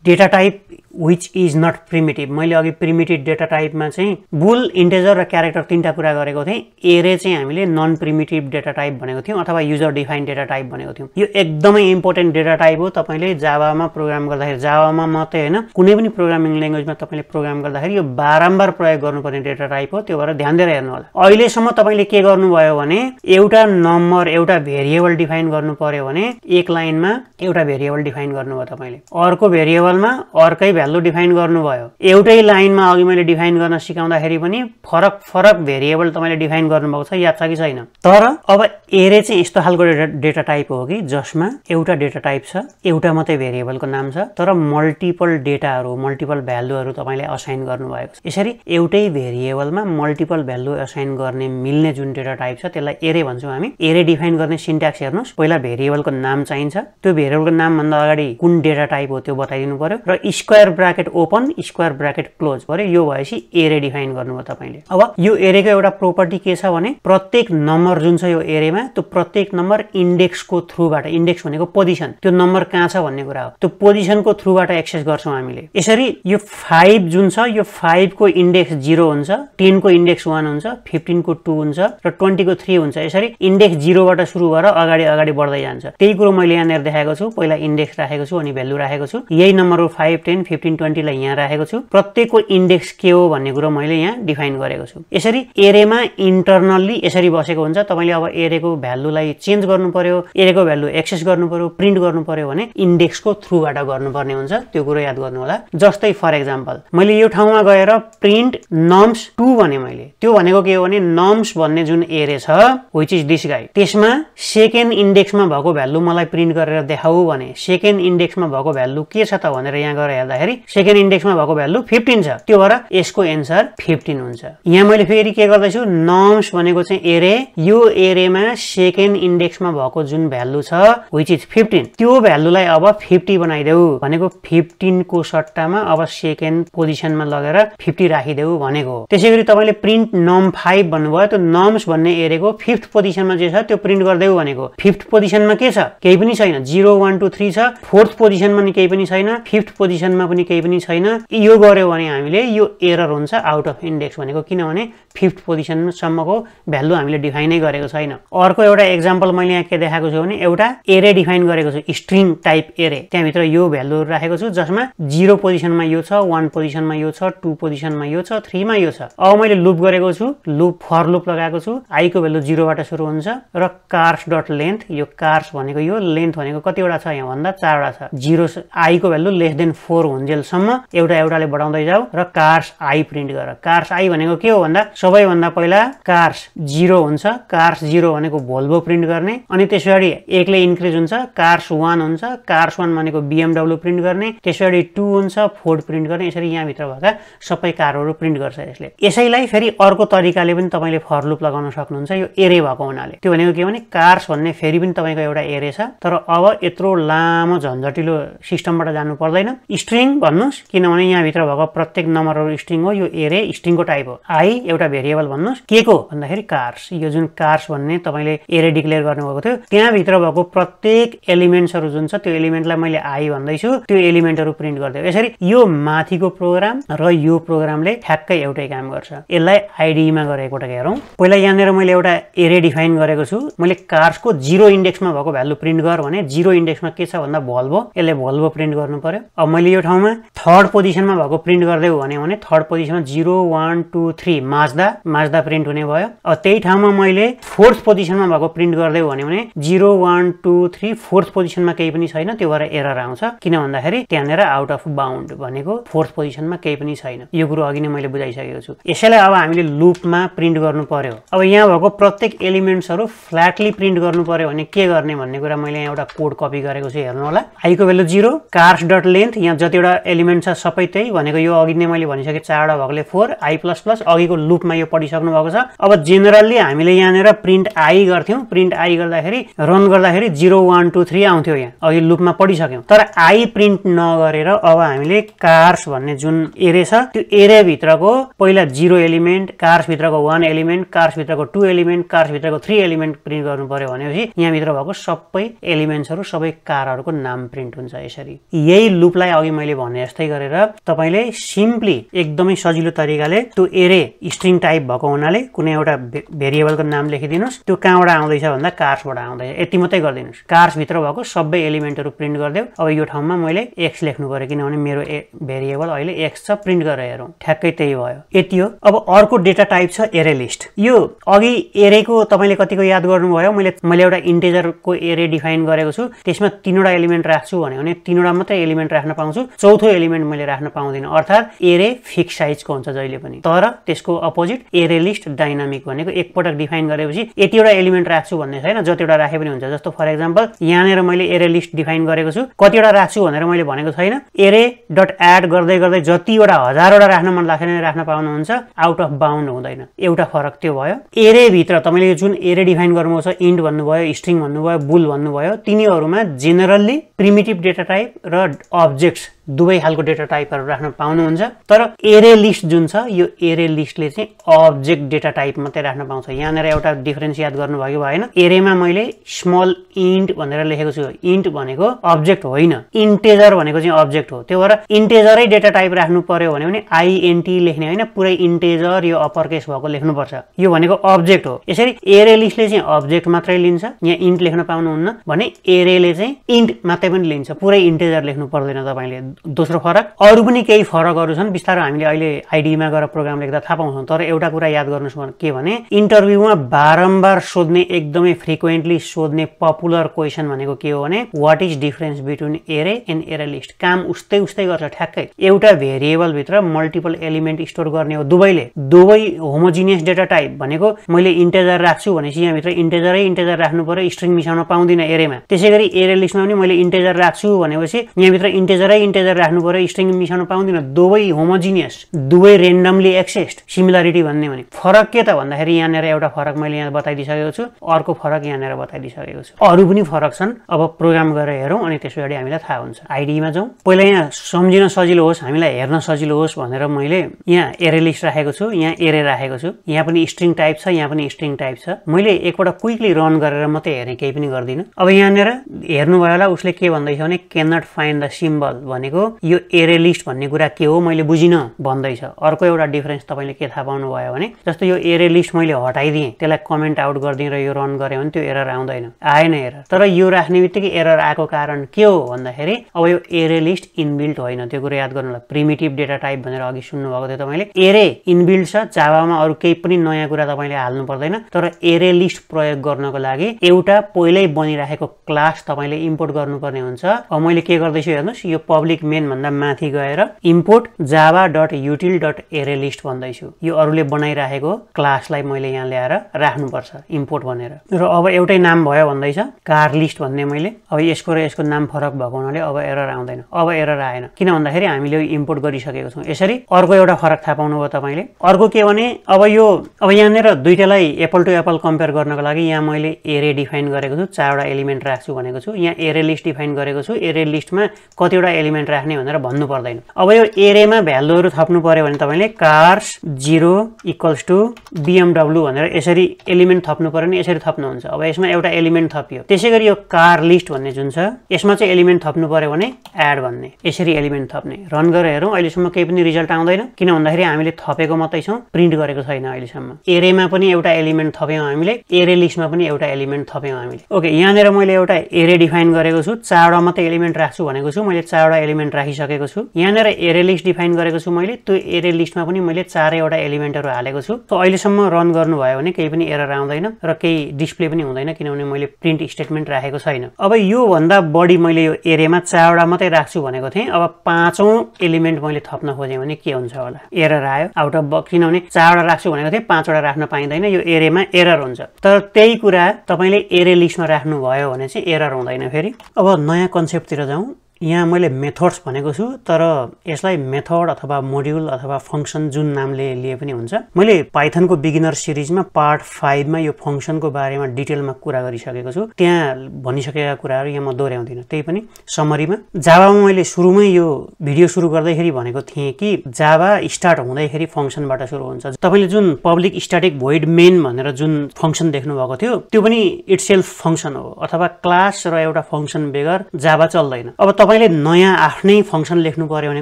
data type I which is not primitive मैले अघि प्रिमिटिभ डेटा टाइपमा चाहिँ बुल इन्टेजर र क्यारेक्टर तिनवटा कुरा गरेको थिएँ। एरे चाहिँ हामीले नन प्रिमिटिभ डेटा टाइप भनेको थियौँ अथवा युजर डिफाइन डेटा टाइप भनेको थियौँ। यो एकदमै इम्पोर्टेन्ट डेटा टाइप हो। तपाईँले जावामा प्रोग्राम गर्दाखेरि जावामा मात्रै होइन कुनै पनि प्रोग्रामिङ ल्याङ्ग्वेजमा तपाईँले प्रोग्राम गर्दाखेरि यो बारम्बार प्रयोग गर्नुपर्ने डेटा टाइप हो। त्यो भएर ध्यान दिएर हेर्नु होला। अहिलेसम्म तपाईँले के गर्नुभयो भने एउटा नम्बर एउटा भेरिएबल डिफाइन गर्नु पर्यो भने एक लाइनमा एउटा भेरिएबल डिफाइन गर्नुभयो तपाईँले। अर्को भेरिएबलमा अर्कै भ्यालु डिफाइन गर्नुभयो। एउटै लाइनमा अघि मैले डिफाइन गर्न सिकाउँदाखेरि पनि फरक फरक भेरिएबल तपाईँले डिफाइन गर्नुभएको छ याद छ कि छैन? तर अब एरे चाहिँ यस्तो खालको डेटा टाइप हो कि जसमा एउटा डेटा टाइप छ एउटा मात्रै भेरिएबलको नाम छ तर मल्टिपल डेटाहरू मल्टिपल भ्यालुहरू तपाईँले असाइन गर्नुभएको छ। यसरी एउटै भेरिएबलमा मल्टिपल भ्यालु असाइन गर्ने मिल्ने जुन डेटा टाइप छ त्यसलाई एरे भन्छौँ हामी। एरे डिफाइन गर्ने सिन्ट्याक्स हेर्नुहोस्। पहिला भेरिएबलको नाम चाहिन्छ। त्यो भेरिएबलको नामभन्दा अगाडि कुन डेटा टाइप हो त्यो बताइदिनु पर्यो। र square bracket open square bracket close पऱ्यो यो भएपछि एरे डिफाइन गर्नुभयो तपाईँले। अब यो एरेको एउटा प्रोपर्टी के छ भने प्रत्येक नम्बर जुन छ यो एरेमा त्यो प्रत्येक नम्बर इन्डेक्सको थ्रुबाट इन्डेक्स भनेको पोजिसन त्यो नम्बर कहाँ छ भन्ने कुरा हो। त्यो पोजिसनको थ्रुबाट एक्सेस गर्छौँ हामीले। यसरी यो फाइभ जुन छ यो फाइभको इन्डेक्स जिरो हुन्छ टेनको इन्डेक्स वान हुन्छ फिफ्टिनको टू हुन्छ र ट्वेन्टीको थ्री हुन्छ। यसरी इन्डेक्स जिरोबाट सुरु भएर अगाडि अगाडि बढ्दै जान्छ। त्यही कुरो मैले यहाँनिर देखाएको छु। पहिला इन्डेक्स राखेको छु अनि भ्यालु राखेको छु। यही नम्बरहरू फाइभ टेन फिफ्टिन ट्वेन्टीलाई यहाँ राखेको छु। प्रत्येकको इन्डेक्स के हो भन्ने कुरो मैले यहाँ डिफाइन गरेको छु। यसरी एरेमा इन्टरनल्ली यसरी बसेको हुन्छ। तपाईँले अब एरेको भ्यालुलाई चेन्ज गर्नु पर्यो एरेको भ्यालु एक्सेस गर्नु पर्यो प्रिन्ट गर्नु पर्यो भने इन्डेक्सको थ्रुबाट गर्नुपर्ने हुन्छ। त्यो कुरो याद गर्नु होला जस्तै फर एक्जाम्पल मैले यो ठाउँमा गएर प्रिन्ट नम्स टू भने मैले त्यो भनेको के हो भने नम्स भन्ने जुन एरे छ विच इज दिस गाई त्यसमा सेकेन्ड इन्डेक्समा भएको भ्यालु मलाई प्रिन्ट गरेर देखाऊ भने सेकेन्ड इन्डेक्समा भएको भ्यालु के छ त भनेर यहाँ गएर हेर्दाखेरि सेकेन्ड इन्डेक्समा भएको भ्यालु फिफ्टिन छ। त्यो भएर यसको एन्सर फिफ्टिन हुन्छ। यहाँ मैले फेरि के गर्दैछु? नम्स भनेको चाहिँ एरे यो एरेमा सेकेन्ड इन्डेक्समा भएको जुन भ्यालु छ विच इज फिफ्टिन त्यो भ्यालुलाई अब फिफ्टी बनाइदेऊ। भनेको फिफ्टिनको सट्टामा अब सेकेन्ड पोजिसनमा लगेर फिफ्टी राखिदेऊ भनेको। त्यसै गरी तपाईँले प्रिन्ट नम फाइभ भन्नुभयो त्यो नम्स भन्ने एरेको फिफ्थ पोजिसनमा जे छ त्यो प्रिन्ट गरिदेऊ भनेको। फिफ्थ पोजिसनमा के छ? केही पनि छैन। जिरो वान टू थ्री छ। फोर्थ पोजिसनमा पनि केही पनि छैन। फिफ्थ पोजिसनमा पनि केही पनि छैन। यो गर्यो भने हामीले यो एरर हुन्छ आउट अफ इन्डेक्स भनेको किनभने फिफ्थ पोजिसनसम्मको भ्यालु हामीले डिफाइनै गरेको छैन। अर्को एउटा एक्जाम्पल मैले यहाँ के देखाएको छु भने एउटा एरे डिफाइन गरेको छु स्ट्रिङ टाइप एरे त्यहाँभित्र यो भ्यालु राखेको छु जसमा जिरो पोजिसनमा यो छ वान पोजिसनमा यो छ टू पोजिसनमा यो छ थ्रीमा यो छ। अब मैले लुप गरेको छु लुप फर लुप लगाएको छु आईको भ्यालु जिरोबाट सुरु हुन्छ र कार्स डट लेन्थ यो कार्स भनेको यो लेन्थ भनेको कतिवटा छ यहाँ भन्दा चारवटा छ। जिरो आईको भ्यालु लेस देन फोर हुन्जेलसम्म एउटा एउटाले बढाउँदै जाऊ र कार्स आई प्रिन्ट गर। कार्स आई भनेको के हो भन्दा सबैभन्दा पहिला कार्स जिरो हुन्छ। कार्स जिरो भनेको भोल्भो प्रिन्ट गर्ने। अनि त्यस पछाडि एकले इन्क्रिज हुन्छ। कार्स वान हुन्छ। कार्स वान भनेको बिएमडब्लु प्रिन्ट गर्ने। त्यस पछाडि टू हुन्छ। फोर्ड प्रिन्ट गर्ने। यसरी यहाँभित्र भएका सबै कारहरू प्रिन्ट गर्छ यसले। यसैलाई फेरि अर्को तरिकाले पनि तपाईँले फरलुप लगाउन सक्नुहुन्छ। यो एरे भएको हुनाले। त्यो भनेको के भने कार्स भन्ने फेरि पनि तपाईँको एउटा एरे छ। तर अब यत्रो लामो झन्झटिलो सिस्टमबाट जानु पर्दैन। स्ट्रिङ भन्नुहोस् किनभने यहाँभित्र भएको प्रत्येक नम्बरहरू स्ट्रिङ हो यो एरे स्ट्रिङको टाइप हो। आई एउटा भेरिएबल भन्नुहोस् के को? भन्दाखेरि कार्स यो जुन कार्स भन्ने तपाईँले एरे डिक्लेयर गर्नुभएको थियो त्यहाँभित्र भएको प्रत्येक एलिमेन्ट्सहरू जुन छ त्यो एलिमेन्टलाई मैले आई भन्दैछु त्यो एलिमेन्टहरू प्रिन्ट गरिदियो। यसरी यो माथिको प्रोग्राम र यो प्रोग्रामले ठ्याक्कै एउटै काम गर्छ। यसलाई आइडीमा एकपटक हेरौँ। पहिला यहाँनिर मैले एउटा एरे डिफाइन गरेको छु। मैले कार्सको जिरो इन्डेक्समा भएको भ्यालु प्रिन्ट गर भने जिरो इन्डेक्समा के छ भन्दा भल्भो यसले भल्भो प्रिन्ट गर्नु पर्यो। अब मैले यो ठाउँमा थर्ड पोजिसनमा भएको प्रिन्ट गरिदियो भने थर्ड पोजिसनमा जिरो वान टू थ्री माझ्दा माझ्दा प्रिन्ट हुने भयो। अब त्यही ठाउँमा मैले फोर्थ पोजिसनमा भएको प्रिन्ट गरिदियो भने zero one two three fourth पोजिसनमा केही पनि छैन त्यो भएर एरर आउँछ। किन भन्दाखेरि त्यहाँनिर आउट अफ बााउन्ड भनेको फोर्थ पोजिसनमा केही पनि छैन। यो कुरो अघि नै मैले बुझाइसकेको छु। यसैलाई अब हामीले लुपमा प्रिन्ट गर्नु पर्यो। अब यहाँ भएको प्रत्येक एलिमेन्ट्सहरू फ्ल्याटली प्रिन्ट गर्नु पर्यो भने के गर्ने भन्ने कुरा मैले यहाँ एउटा कोड कपी गरेको छु हेर्नु होला आईको value zero cars dot length यहाँ जतिवटा एलिमेन्ट छ सबै त्यही। भनेको यो अघि नै मैले भनिसकेँ चारवटा भएकोले फोर आई प्लस प्लस अघिको लुपमा यो पढिसक्नु भएको छ। अब जेनरल्ली हामीले यहाँनिर प्रिन्ट आई गर्थ्यौँ। प्रिन्ट आई गर्दाखेरि रन गर्दाखेरि जिरो वान टू थ्री आउँथ्यो यहाँ। अघि लुपमा पढिसक्यौँ। तर आई प्रिन्ट नगरेर अब हामीले कार्स भन्ने जुन एरे छ त्यो एरियाभित्रको पहिला जिरो एलिमेन्ट कार्सभित्रको वान एलिमेन्ट कार्सभित्रको टू एलिमेन्ट कार्सभित्रको थ्री एलिमेन्ट प्रिन्ट गर्नु पर्यो भनेपछि यहाँभित्र भएको सबै एलिमेन्ट्सहरू सबै कारहरूको नाम प्रिन्ट हुन्छ यसरी। यही लुपलाई अघि मैले भने जस्तै गरेर तपाईँले सिम्पली एकदमै सजिलो तरिकाले त्यो एरे स्ट्रिङ टाइप भएको हुनाले कुनै एउटा भेरिएबलको नाम लेखिदिनुहोस्। त्यो कहाँबाट आउँदैछ भन्दा कार्सबाट आउँदैछ। यति मात्रै गरिदिनुहोस्। कार्सभित्र भएको सबै एलिमेन्टहरू प्रिन्ट गरिदेऊ। अब यो ठाउँमा मैले एक्स लेख्नु पऱ्यो किनभने मेरो ए भेरिएबल अहिले एक्स छ प्रिन्ट गरेर हेरौँ। ठ्याक्कै त्यही भयो। यति हो। अब अर्को डेटा टाइप छ एरे लिस्ट यो अघि एरेको तपाईँले कतिको याद गर्नुभयो? मैले मैले एउटा इन्टेजरको एरे डिफाइन गरेको छु। त्यसमा तिनवटा एलिमेन्ट राख्छु भने तिनवटा मात्रै एलिमेन्ट राख्न पाउँछु। चौथो एलिमेन्ट मैले राख्न पाउँदिनँ। अर्थात् एरे फिक्स साइजको हुन्छ जहिले पनि। तर त्यसको अपोजिट एरे लिस्ट डाइनामिक भनेको एकपटक डिफाइन गरेपछि यतिवटा एलिमेन्ट राख्छु भन्ने छैन जतिवटा राखे पनि हुन्छ। जस्तो फर इक्जाम्पल यहाँनिर मैले एरे लिस्ट डिफाइन गरेको छु कतिवटा राख्छु भनेर मैले भनेको छैन। एरे डट एड गर्दै गर्दै जतिवटा हजारवटा राख्न मन लाग्छ राख्न पाउनुहुन्छ आउट अफ बााउन्ड हुँदैन। एउटा फरक त्यो भयो। एरेभित्र तपाईँले जुन एरे डिफाइन गर्नुभएको छ इन्ट भन्नुभयो स्ट्रिङ भन्नुभयो बुल भन्नुभयो तिनीहरूमा जेनरल्ली प्रिमिटिभ डेटा टाइप र अब्जेक्ट्स दुवै खालको डेटा टाइपहरू राख्न पाउनुहुन्छ। तर एरे लिस्ट जुन छ यो एरे लिस्टले चाहिँ अब्जेक्ट डेटा टाइप मात्रै राख्न पाउँछ। यहाँनिर एउटा डिफरेन्स याद गर्नुभयो भएन। एरेमा मैले स्मल इन्ट भनेर लेखेको छु। इन्ट भनेको अब्जेक्ट होइन। इन्टेजर भनेको चाहिँ अब्जेक्ट हो। त्यो भएर इन्टेजरै डेटा टाइप राख्नु पर्यो भने पनि आइएनटी लेख्ने होइन। पुरै इन्टेजर यो अप्पर केस भएको लेख्नुपर्छ। यो भनेको अब्जेक्ट हो। यसरी एरे लिस्टले चाहिँ अब्जेक्ट मात्रै लिन्छ। यहाँ इन्ट लेख्न पाउनुहुन्न। भने एरेले चाहिँ इन्ट मात्रै पनि लिन्छ। पुरै इन्टेजर लेख्नु पर्दैन तपाईँले। दोस्रो फरक। अरू पनि केही फरकहरू छन्। बिस्तारै हामीले अहिले आइडीमा गएर प्रोग्राम लेख्दा थाहा पाउँछौँ। तर एउटा कुरा याद गर्नुहोस् के भने इन्टरभ्यूमा बारम्बार सोध्ने एकदमै फ्रिक्वेन्टली सोध्ने पपुलर क्वेसन भनेको के हो भने what is difference between array and array list काम उस्तै उस्तै गर्छ ठ्याक्कै। एउटा भेरिएबलभित्र मल्टिपल एलिमेन्ट स्टोर गर्ने हो दुवैले दुवै होमोजिनियस डेटा टाइप भनेको मैले इन्टेजर राख्छु भनेपछि यहाँभित्र इन्टेजरै इन्टेजर राख्नु पर्यो स्ट्रिङ मिसाउन पाउँदिनँ एरेमा त्यसै गरी एरे लिस्टमा पनि मैले इन्टेजर राख्छु भनेपछि यहाँभित्र इन्टेजरै इन्टेजर राख्नु पर्यो स्ट्रिङ मिसाउन पाउँदिनँ। दुवै होमोजिनियस दुवै रेन्डमली एक्सेस्ड सिमिलारिटी भन्ने भने फरक के त भन्दाखेरि यहाँनिर एउटा फरक मैले यहाँ बताइदिइसकेको छु अर्को फरक यहाँनिर बताइदिइसकेको छु। अरू पनि फरक छन्। अब प्रोग्राम गरेर हेरौँ अनि त्यस पछाडि हामीलाई थाहा हुन्छ। आइडीमा जाउँ। पहिला यहाँ सम्झिन सजिलो होस् हामीलाई हेर्न सजिलो होस् भनेर मैले यहाँ एरे लिस्ट राखेको छु यहाँ एरे राखेको छु। यहाँ पनि स्ट्रिङ टाइप छ यहाँ पनि स्ट्रिङ टाइप छ। मैले एकपल्ट क्विकली रन गरेर मात्रै हेरेँ केही पनि गर्दिनँ। अब यहाँनिर हेर्नुभयो होला उसले के भन्दैछ भने can not find the symbol भनेको यो एरे लिस्ट भन्ने कुरा के हो मैले बुझिनँ भन्दैछ। अर्को एउटा डिफरेन्स तपाईँले के थाहा पाउनु भयो भने जस्तो यो एरे लिस्ट मैले हटाइदिएँ त्यसलाई कमेन्ट आउट गरिदिएँ र यो रन गरेँ भने त्यो एरर आउँदैन। आएन एरर तर यो राख्ने बित्तिकै एरर आएको कारण के हो भन्दाखेरि अब यो एरे लिस्ट इनबिल्ट होइन। त्यो कुरा याद गर्नु प्रिमिटिभ डेटा टाइप भनेर अघि सुन्नुभएको थियो तपाईँले। एरे इनबिल्ट छ जावामा अरू केही पनि नयाँ कुरा तपाईँले हाल्नु पर्दैन। तर एरे लिस्ट प्रयोग गर्नको लागि एउटा पहिल्यै बनिराखेको क्लास तपाईँले इम्पोर्ट गर्नुपर्ने हुन्छ। अब मैले के गर्दैछु हेर्नुहोस् यो पब्लिक मेन भन्दा माथि गएर import Java dot util dot array list भन्दैछु। यो अरूले बनाइराखेको क्लासलाई मैले यहाँ ल्याएर राख्नुपर्छ इम्पोर्ट भनेर। र अब एउटै नाम भयो भन्दैछ कार लिस्ट भन्ने मैले। अब यसको र यसको नाम फरक भएको हुनाले अब एरर आउँदैन। अब एरर आएन। किन भन्दाखेरि हामीले इम्पोर्ट गरिसकेको छौँ। यसरी अर्को एउटा फरक थाहा पाउनुभयो तपाईँले। अर्को के भने अब यो अब यहाँनिर दुइटालाई एप्पल टु एप्पल कम्पेयर गर्नको लागि यहाँ मैले एरे डिफाइन गरेको छु चारवटा एलिमेन्ट राख्छु भनेको छु। यहाँ एरे लिस्ट डिफाइन गरेको छु। एरे लिस्टमा कतिवटा एलिमेन्ट राख्ने भनेर भन्नु पर्दैन अब यो एरेमा भ्यालुहरू थप्नु पर्यो भने तपाईँले cars zero equals to BMW भनेर यसरी एलिमेन्ट थप्नु पर्यो भने यसरी थप्नुहुन्छ। अब यसमा एउटा एलिमेन्ट थपियो। त्यसै गरी यो कार लिस्ट भन्ने जुन छ यसमा चाहिँ एलिमेन्ट थप्नु पर्यो भने एड भन्ने यसरी एलिमेन्ट थप्ने। रन गरेर हेरौँ अहिलेसम्म केही पनि रिजल्ट आउँदैन। किन भन्दाखेरि हामीले थपेको मात्रै छौँ प्रिन्ट गरेको छैन अहिलेसम्म। एरेमा पनि एउटा एलिमेन्ट थप्यौँ हामीले एरे लिस्टमा पनि एउटा एलिमेन्ट थप्यौँ हामीले। ओके यहाँनिर मैले एउटा एरे डिफाइन गरेको छु चारवटा मात्रै एलिमेन्ट राख्छु भनेको छु। मैले चारवटा एलिमेन्ट राखिसकेको छु। यहाँनिर एरे लिस्ट डिफाइन गरेको छु मैले। त्यो एरे लिस्टमा पनि मैले चारैवटा एलिमेन्टहरू हालेको छु। सो अहिलेसम्म रन गर्नुभयो भने केही पनि एरर आउँदैन र केही डिस्प्ले पनि हुँदैन किनभने मैले प्रिन्ट स्टेटमेन्ट राखेको छैन। अब योभन्दा बढी मैले यो एरेमा चारवटा मात्रै राख्छु भनेको थिएँ। अब पाँचौँ एलिमेन्ट मैले थप्न खोजेँ भने के हुन्छ होला? एरर आयो। आउट अफ बक्स किनभने चारवटा राख्छु भनेको थिएँ। पाँचवटा राख्न पाइँदैन। यो एरेमा एरर हुन्छ। तर त्यही कुरा तपाईँले एरे लिस्टमा राख्नुभयो भने चाहिँ एरर हुँदैन फेरि। अब नयाँ कन्सेप्टतिर जाउँ। यहाँ मैले मेथड्स भनेको छु तर यसलाई मेथड अथवा मोड्युल अथवा फङ्सन जुन नामले लिए पनि हुन्छ। मैले पाइथनको बिगिनर सिरिजमा पार्ट फाइभमा यो फङ्सनको बारेमा डिटेलमा कुरा गरिसकेको छु। त्यहाँ भनिसकेका कुराहरू यहाँ म दोहोऱ्याउँदिनँ। त्यही पनि समरीमा जावामा मैले सुरुमै यो भिडियो सुरु गर्दाखेरि भनेको थिएँ कि जावा स्टार्ट हुँदैखेरि फङ्सनबाट सुरु हुन्छ। तपाईँले जुन पब्लिक स्ट्याटिक भोइड मेन भनेर जुन फङ्सन देख्नुभएको थियो त्यो पनि इट्सेल्फ फङ्सन हो। अथवा क्लास र एउटा फङ्सन बेगर जावा चल्दैन। अब तपाईँ तपाईँले नयाँ आफ्नै फङ्सन लेख्नु पऱ्यो भने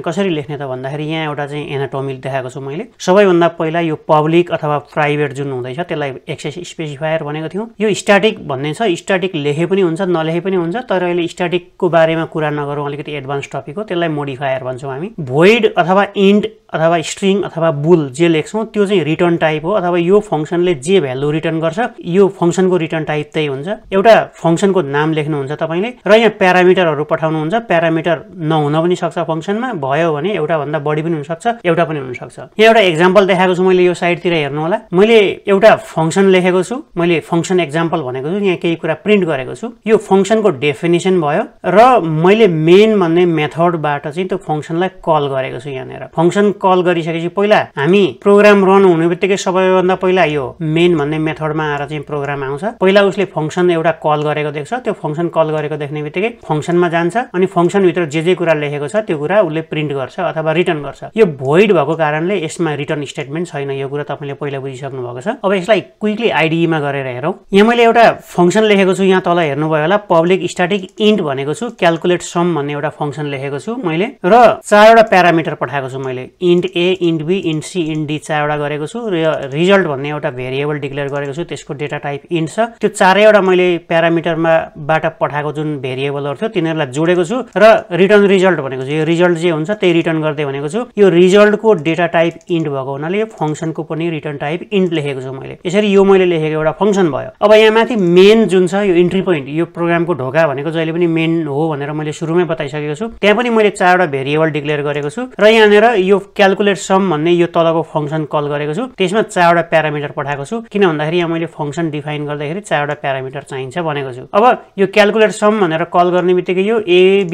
कसरी लेख्ने त भन्दाखेरि यहाँ एउटा चाहिँ एनाटोमिल देखाएको छु मैले। सबैभन्दा पहिला यो पब्लिक अथवा प्राइभेट जुन हुँदैछ त्यसलाई एक्सेस स्पेसिफायर भनेको थियौँ। यो स्ट्याटिक भन्ने छ स्ट्याटिक लेखे पनि हुन्छ नलेखे पनि हुन्छ तर अहिले स्ट्याटिकको बारेमा कुरा नगरौँ अलिकति एडभान्स टपिक हो त्यसलाई मोडिफायर भन्छौँ हामी। भोइड अथवा इन्ड अथवा स्ट्रिङ अथवा बुल जे लेख्छौँ त्यो चाहिँ रिटर्न टाइप हो अथवा यो फङ्सनले जे भ्यालु रिटर्न गर्छ यो फङ्सनको रिटर्न टाइप त्यही हुन्छ। एउटा फङ्सनको नाम लेख्नुहुन्छ तपाईँले र यहाँ प्यारामिटरहरू पठाउनुहुन्छ प्यारामिटर नहुन पनि सक्छ फङ्सनमा भयो भने एउटाभन्दा बढी पनि हुनसक्छ एउटा पनि हुनसक्छ। यहाँ एउटा एक्जाम्पल देखाएको छु मैले यो साइडतिर हेर्नु होला। मैले एउटा फङ्सन लेखेको छु मैले फङ्सन एक्जाम्पल भनेको छु यहाँ केही कुरा प्रिन्ट गरेको छु। यो फङ्सनको डेफिनेसन भयो र मैले मेन भन्ने मेथडबाट चाहिँ त्यो फङ्सनलाई कल गरेको छु यहाँनिर। फङ्सन कल गरिसकेपछि पहिला हामी प्रोग्राम रन हुने बित्तिकै सबैभन्दा पहिला यो मेन भन्ने मेथडमा आएर चाहिँ प्रोग्राम आउँछ। पहिला उसले फङ्सन एउटा कल गरेको देख्छ त्यो फङ्सन कल गरेको देख्ने बित्तिकै फङ्सनमा जान्छ। अनि फङ्सनभित्र जे जे कुरा लेखेको छ त्यो कुरा उसले प्रिन्ट गर्छ अथवा रिटर्न गर्छ। यो भोइड भएको कारणले यसमा रिटर्न स्टेटमेन्ट छैन यो कुरा तपाईँले पहिला बुझिसक्नु भएको छ। अब यसलाई क्विकली आइडिईमा गरेर हेरौँ। यहाँ मैले एउटा फङ्सन लेखेको छु यहाँ तल हेर्नुभयो होला पब्लिक स्ट्याटिक इन्ट भनेको छु क्यालकुलेट सम भन्ने एउटा फङ्सन लेखेको छु मैले र चारवटा प्यारामिटर पठाएको छु मैले int a int b int c int d चारवटा गरेको छु र रिजल्ट भन्ने एउटा भेरिएबल डिक्लेयर गरेको छु त्यसको डेटा टाइप इन्ट छ। त्यो चारैवटा मैले प्यारामिटरमा बाट पठाएको जुन भेरिएबलहरू थियो तिनीहरूलाई जोडेको छु। र रिटर्न रिजल्ट भनेको चाहिँ यो रिजल्ट जे हुन्छ त्यही रिटर्न गर्दै भनेको छु। यो रिजल्टको डेटा टाइप इन्ट भएको हुनाले यो फङ्सनको पनि रिटर्न टाइप इन्ट लेखेको छु मैले। यसरी यो मैले लेखेको एउटा फङ्सन भयो। अब यहाँ माथि मेन जुन छ यो इन्ट्री पोइन्ट यो प्रोग्रामको ढोका भनेको जहिले पनि मेन हो भनेर मैले सुरुमै बताइसकेको छु। त्यहाँ पनि मैले चारवटा भेरिएबल डिक्लेयर गरेको छु र यहाँनिर यो क्यालकुलेट सम भन्ने यो तलको फङ्सन कल गरेको छु। त्यसमा चारवटा प्यारामिटर पठाएको छु। किन भन्दाखेरि यहाँ मैले फङ्सन डिफाइन गर्दाखेरि चारवटा प्यारामिटर चाहिन्छ भनेको छु। अब यो क्यालकुलेट सम भनेर कल गर्ने बित्तिकै यो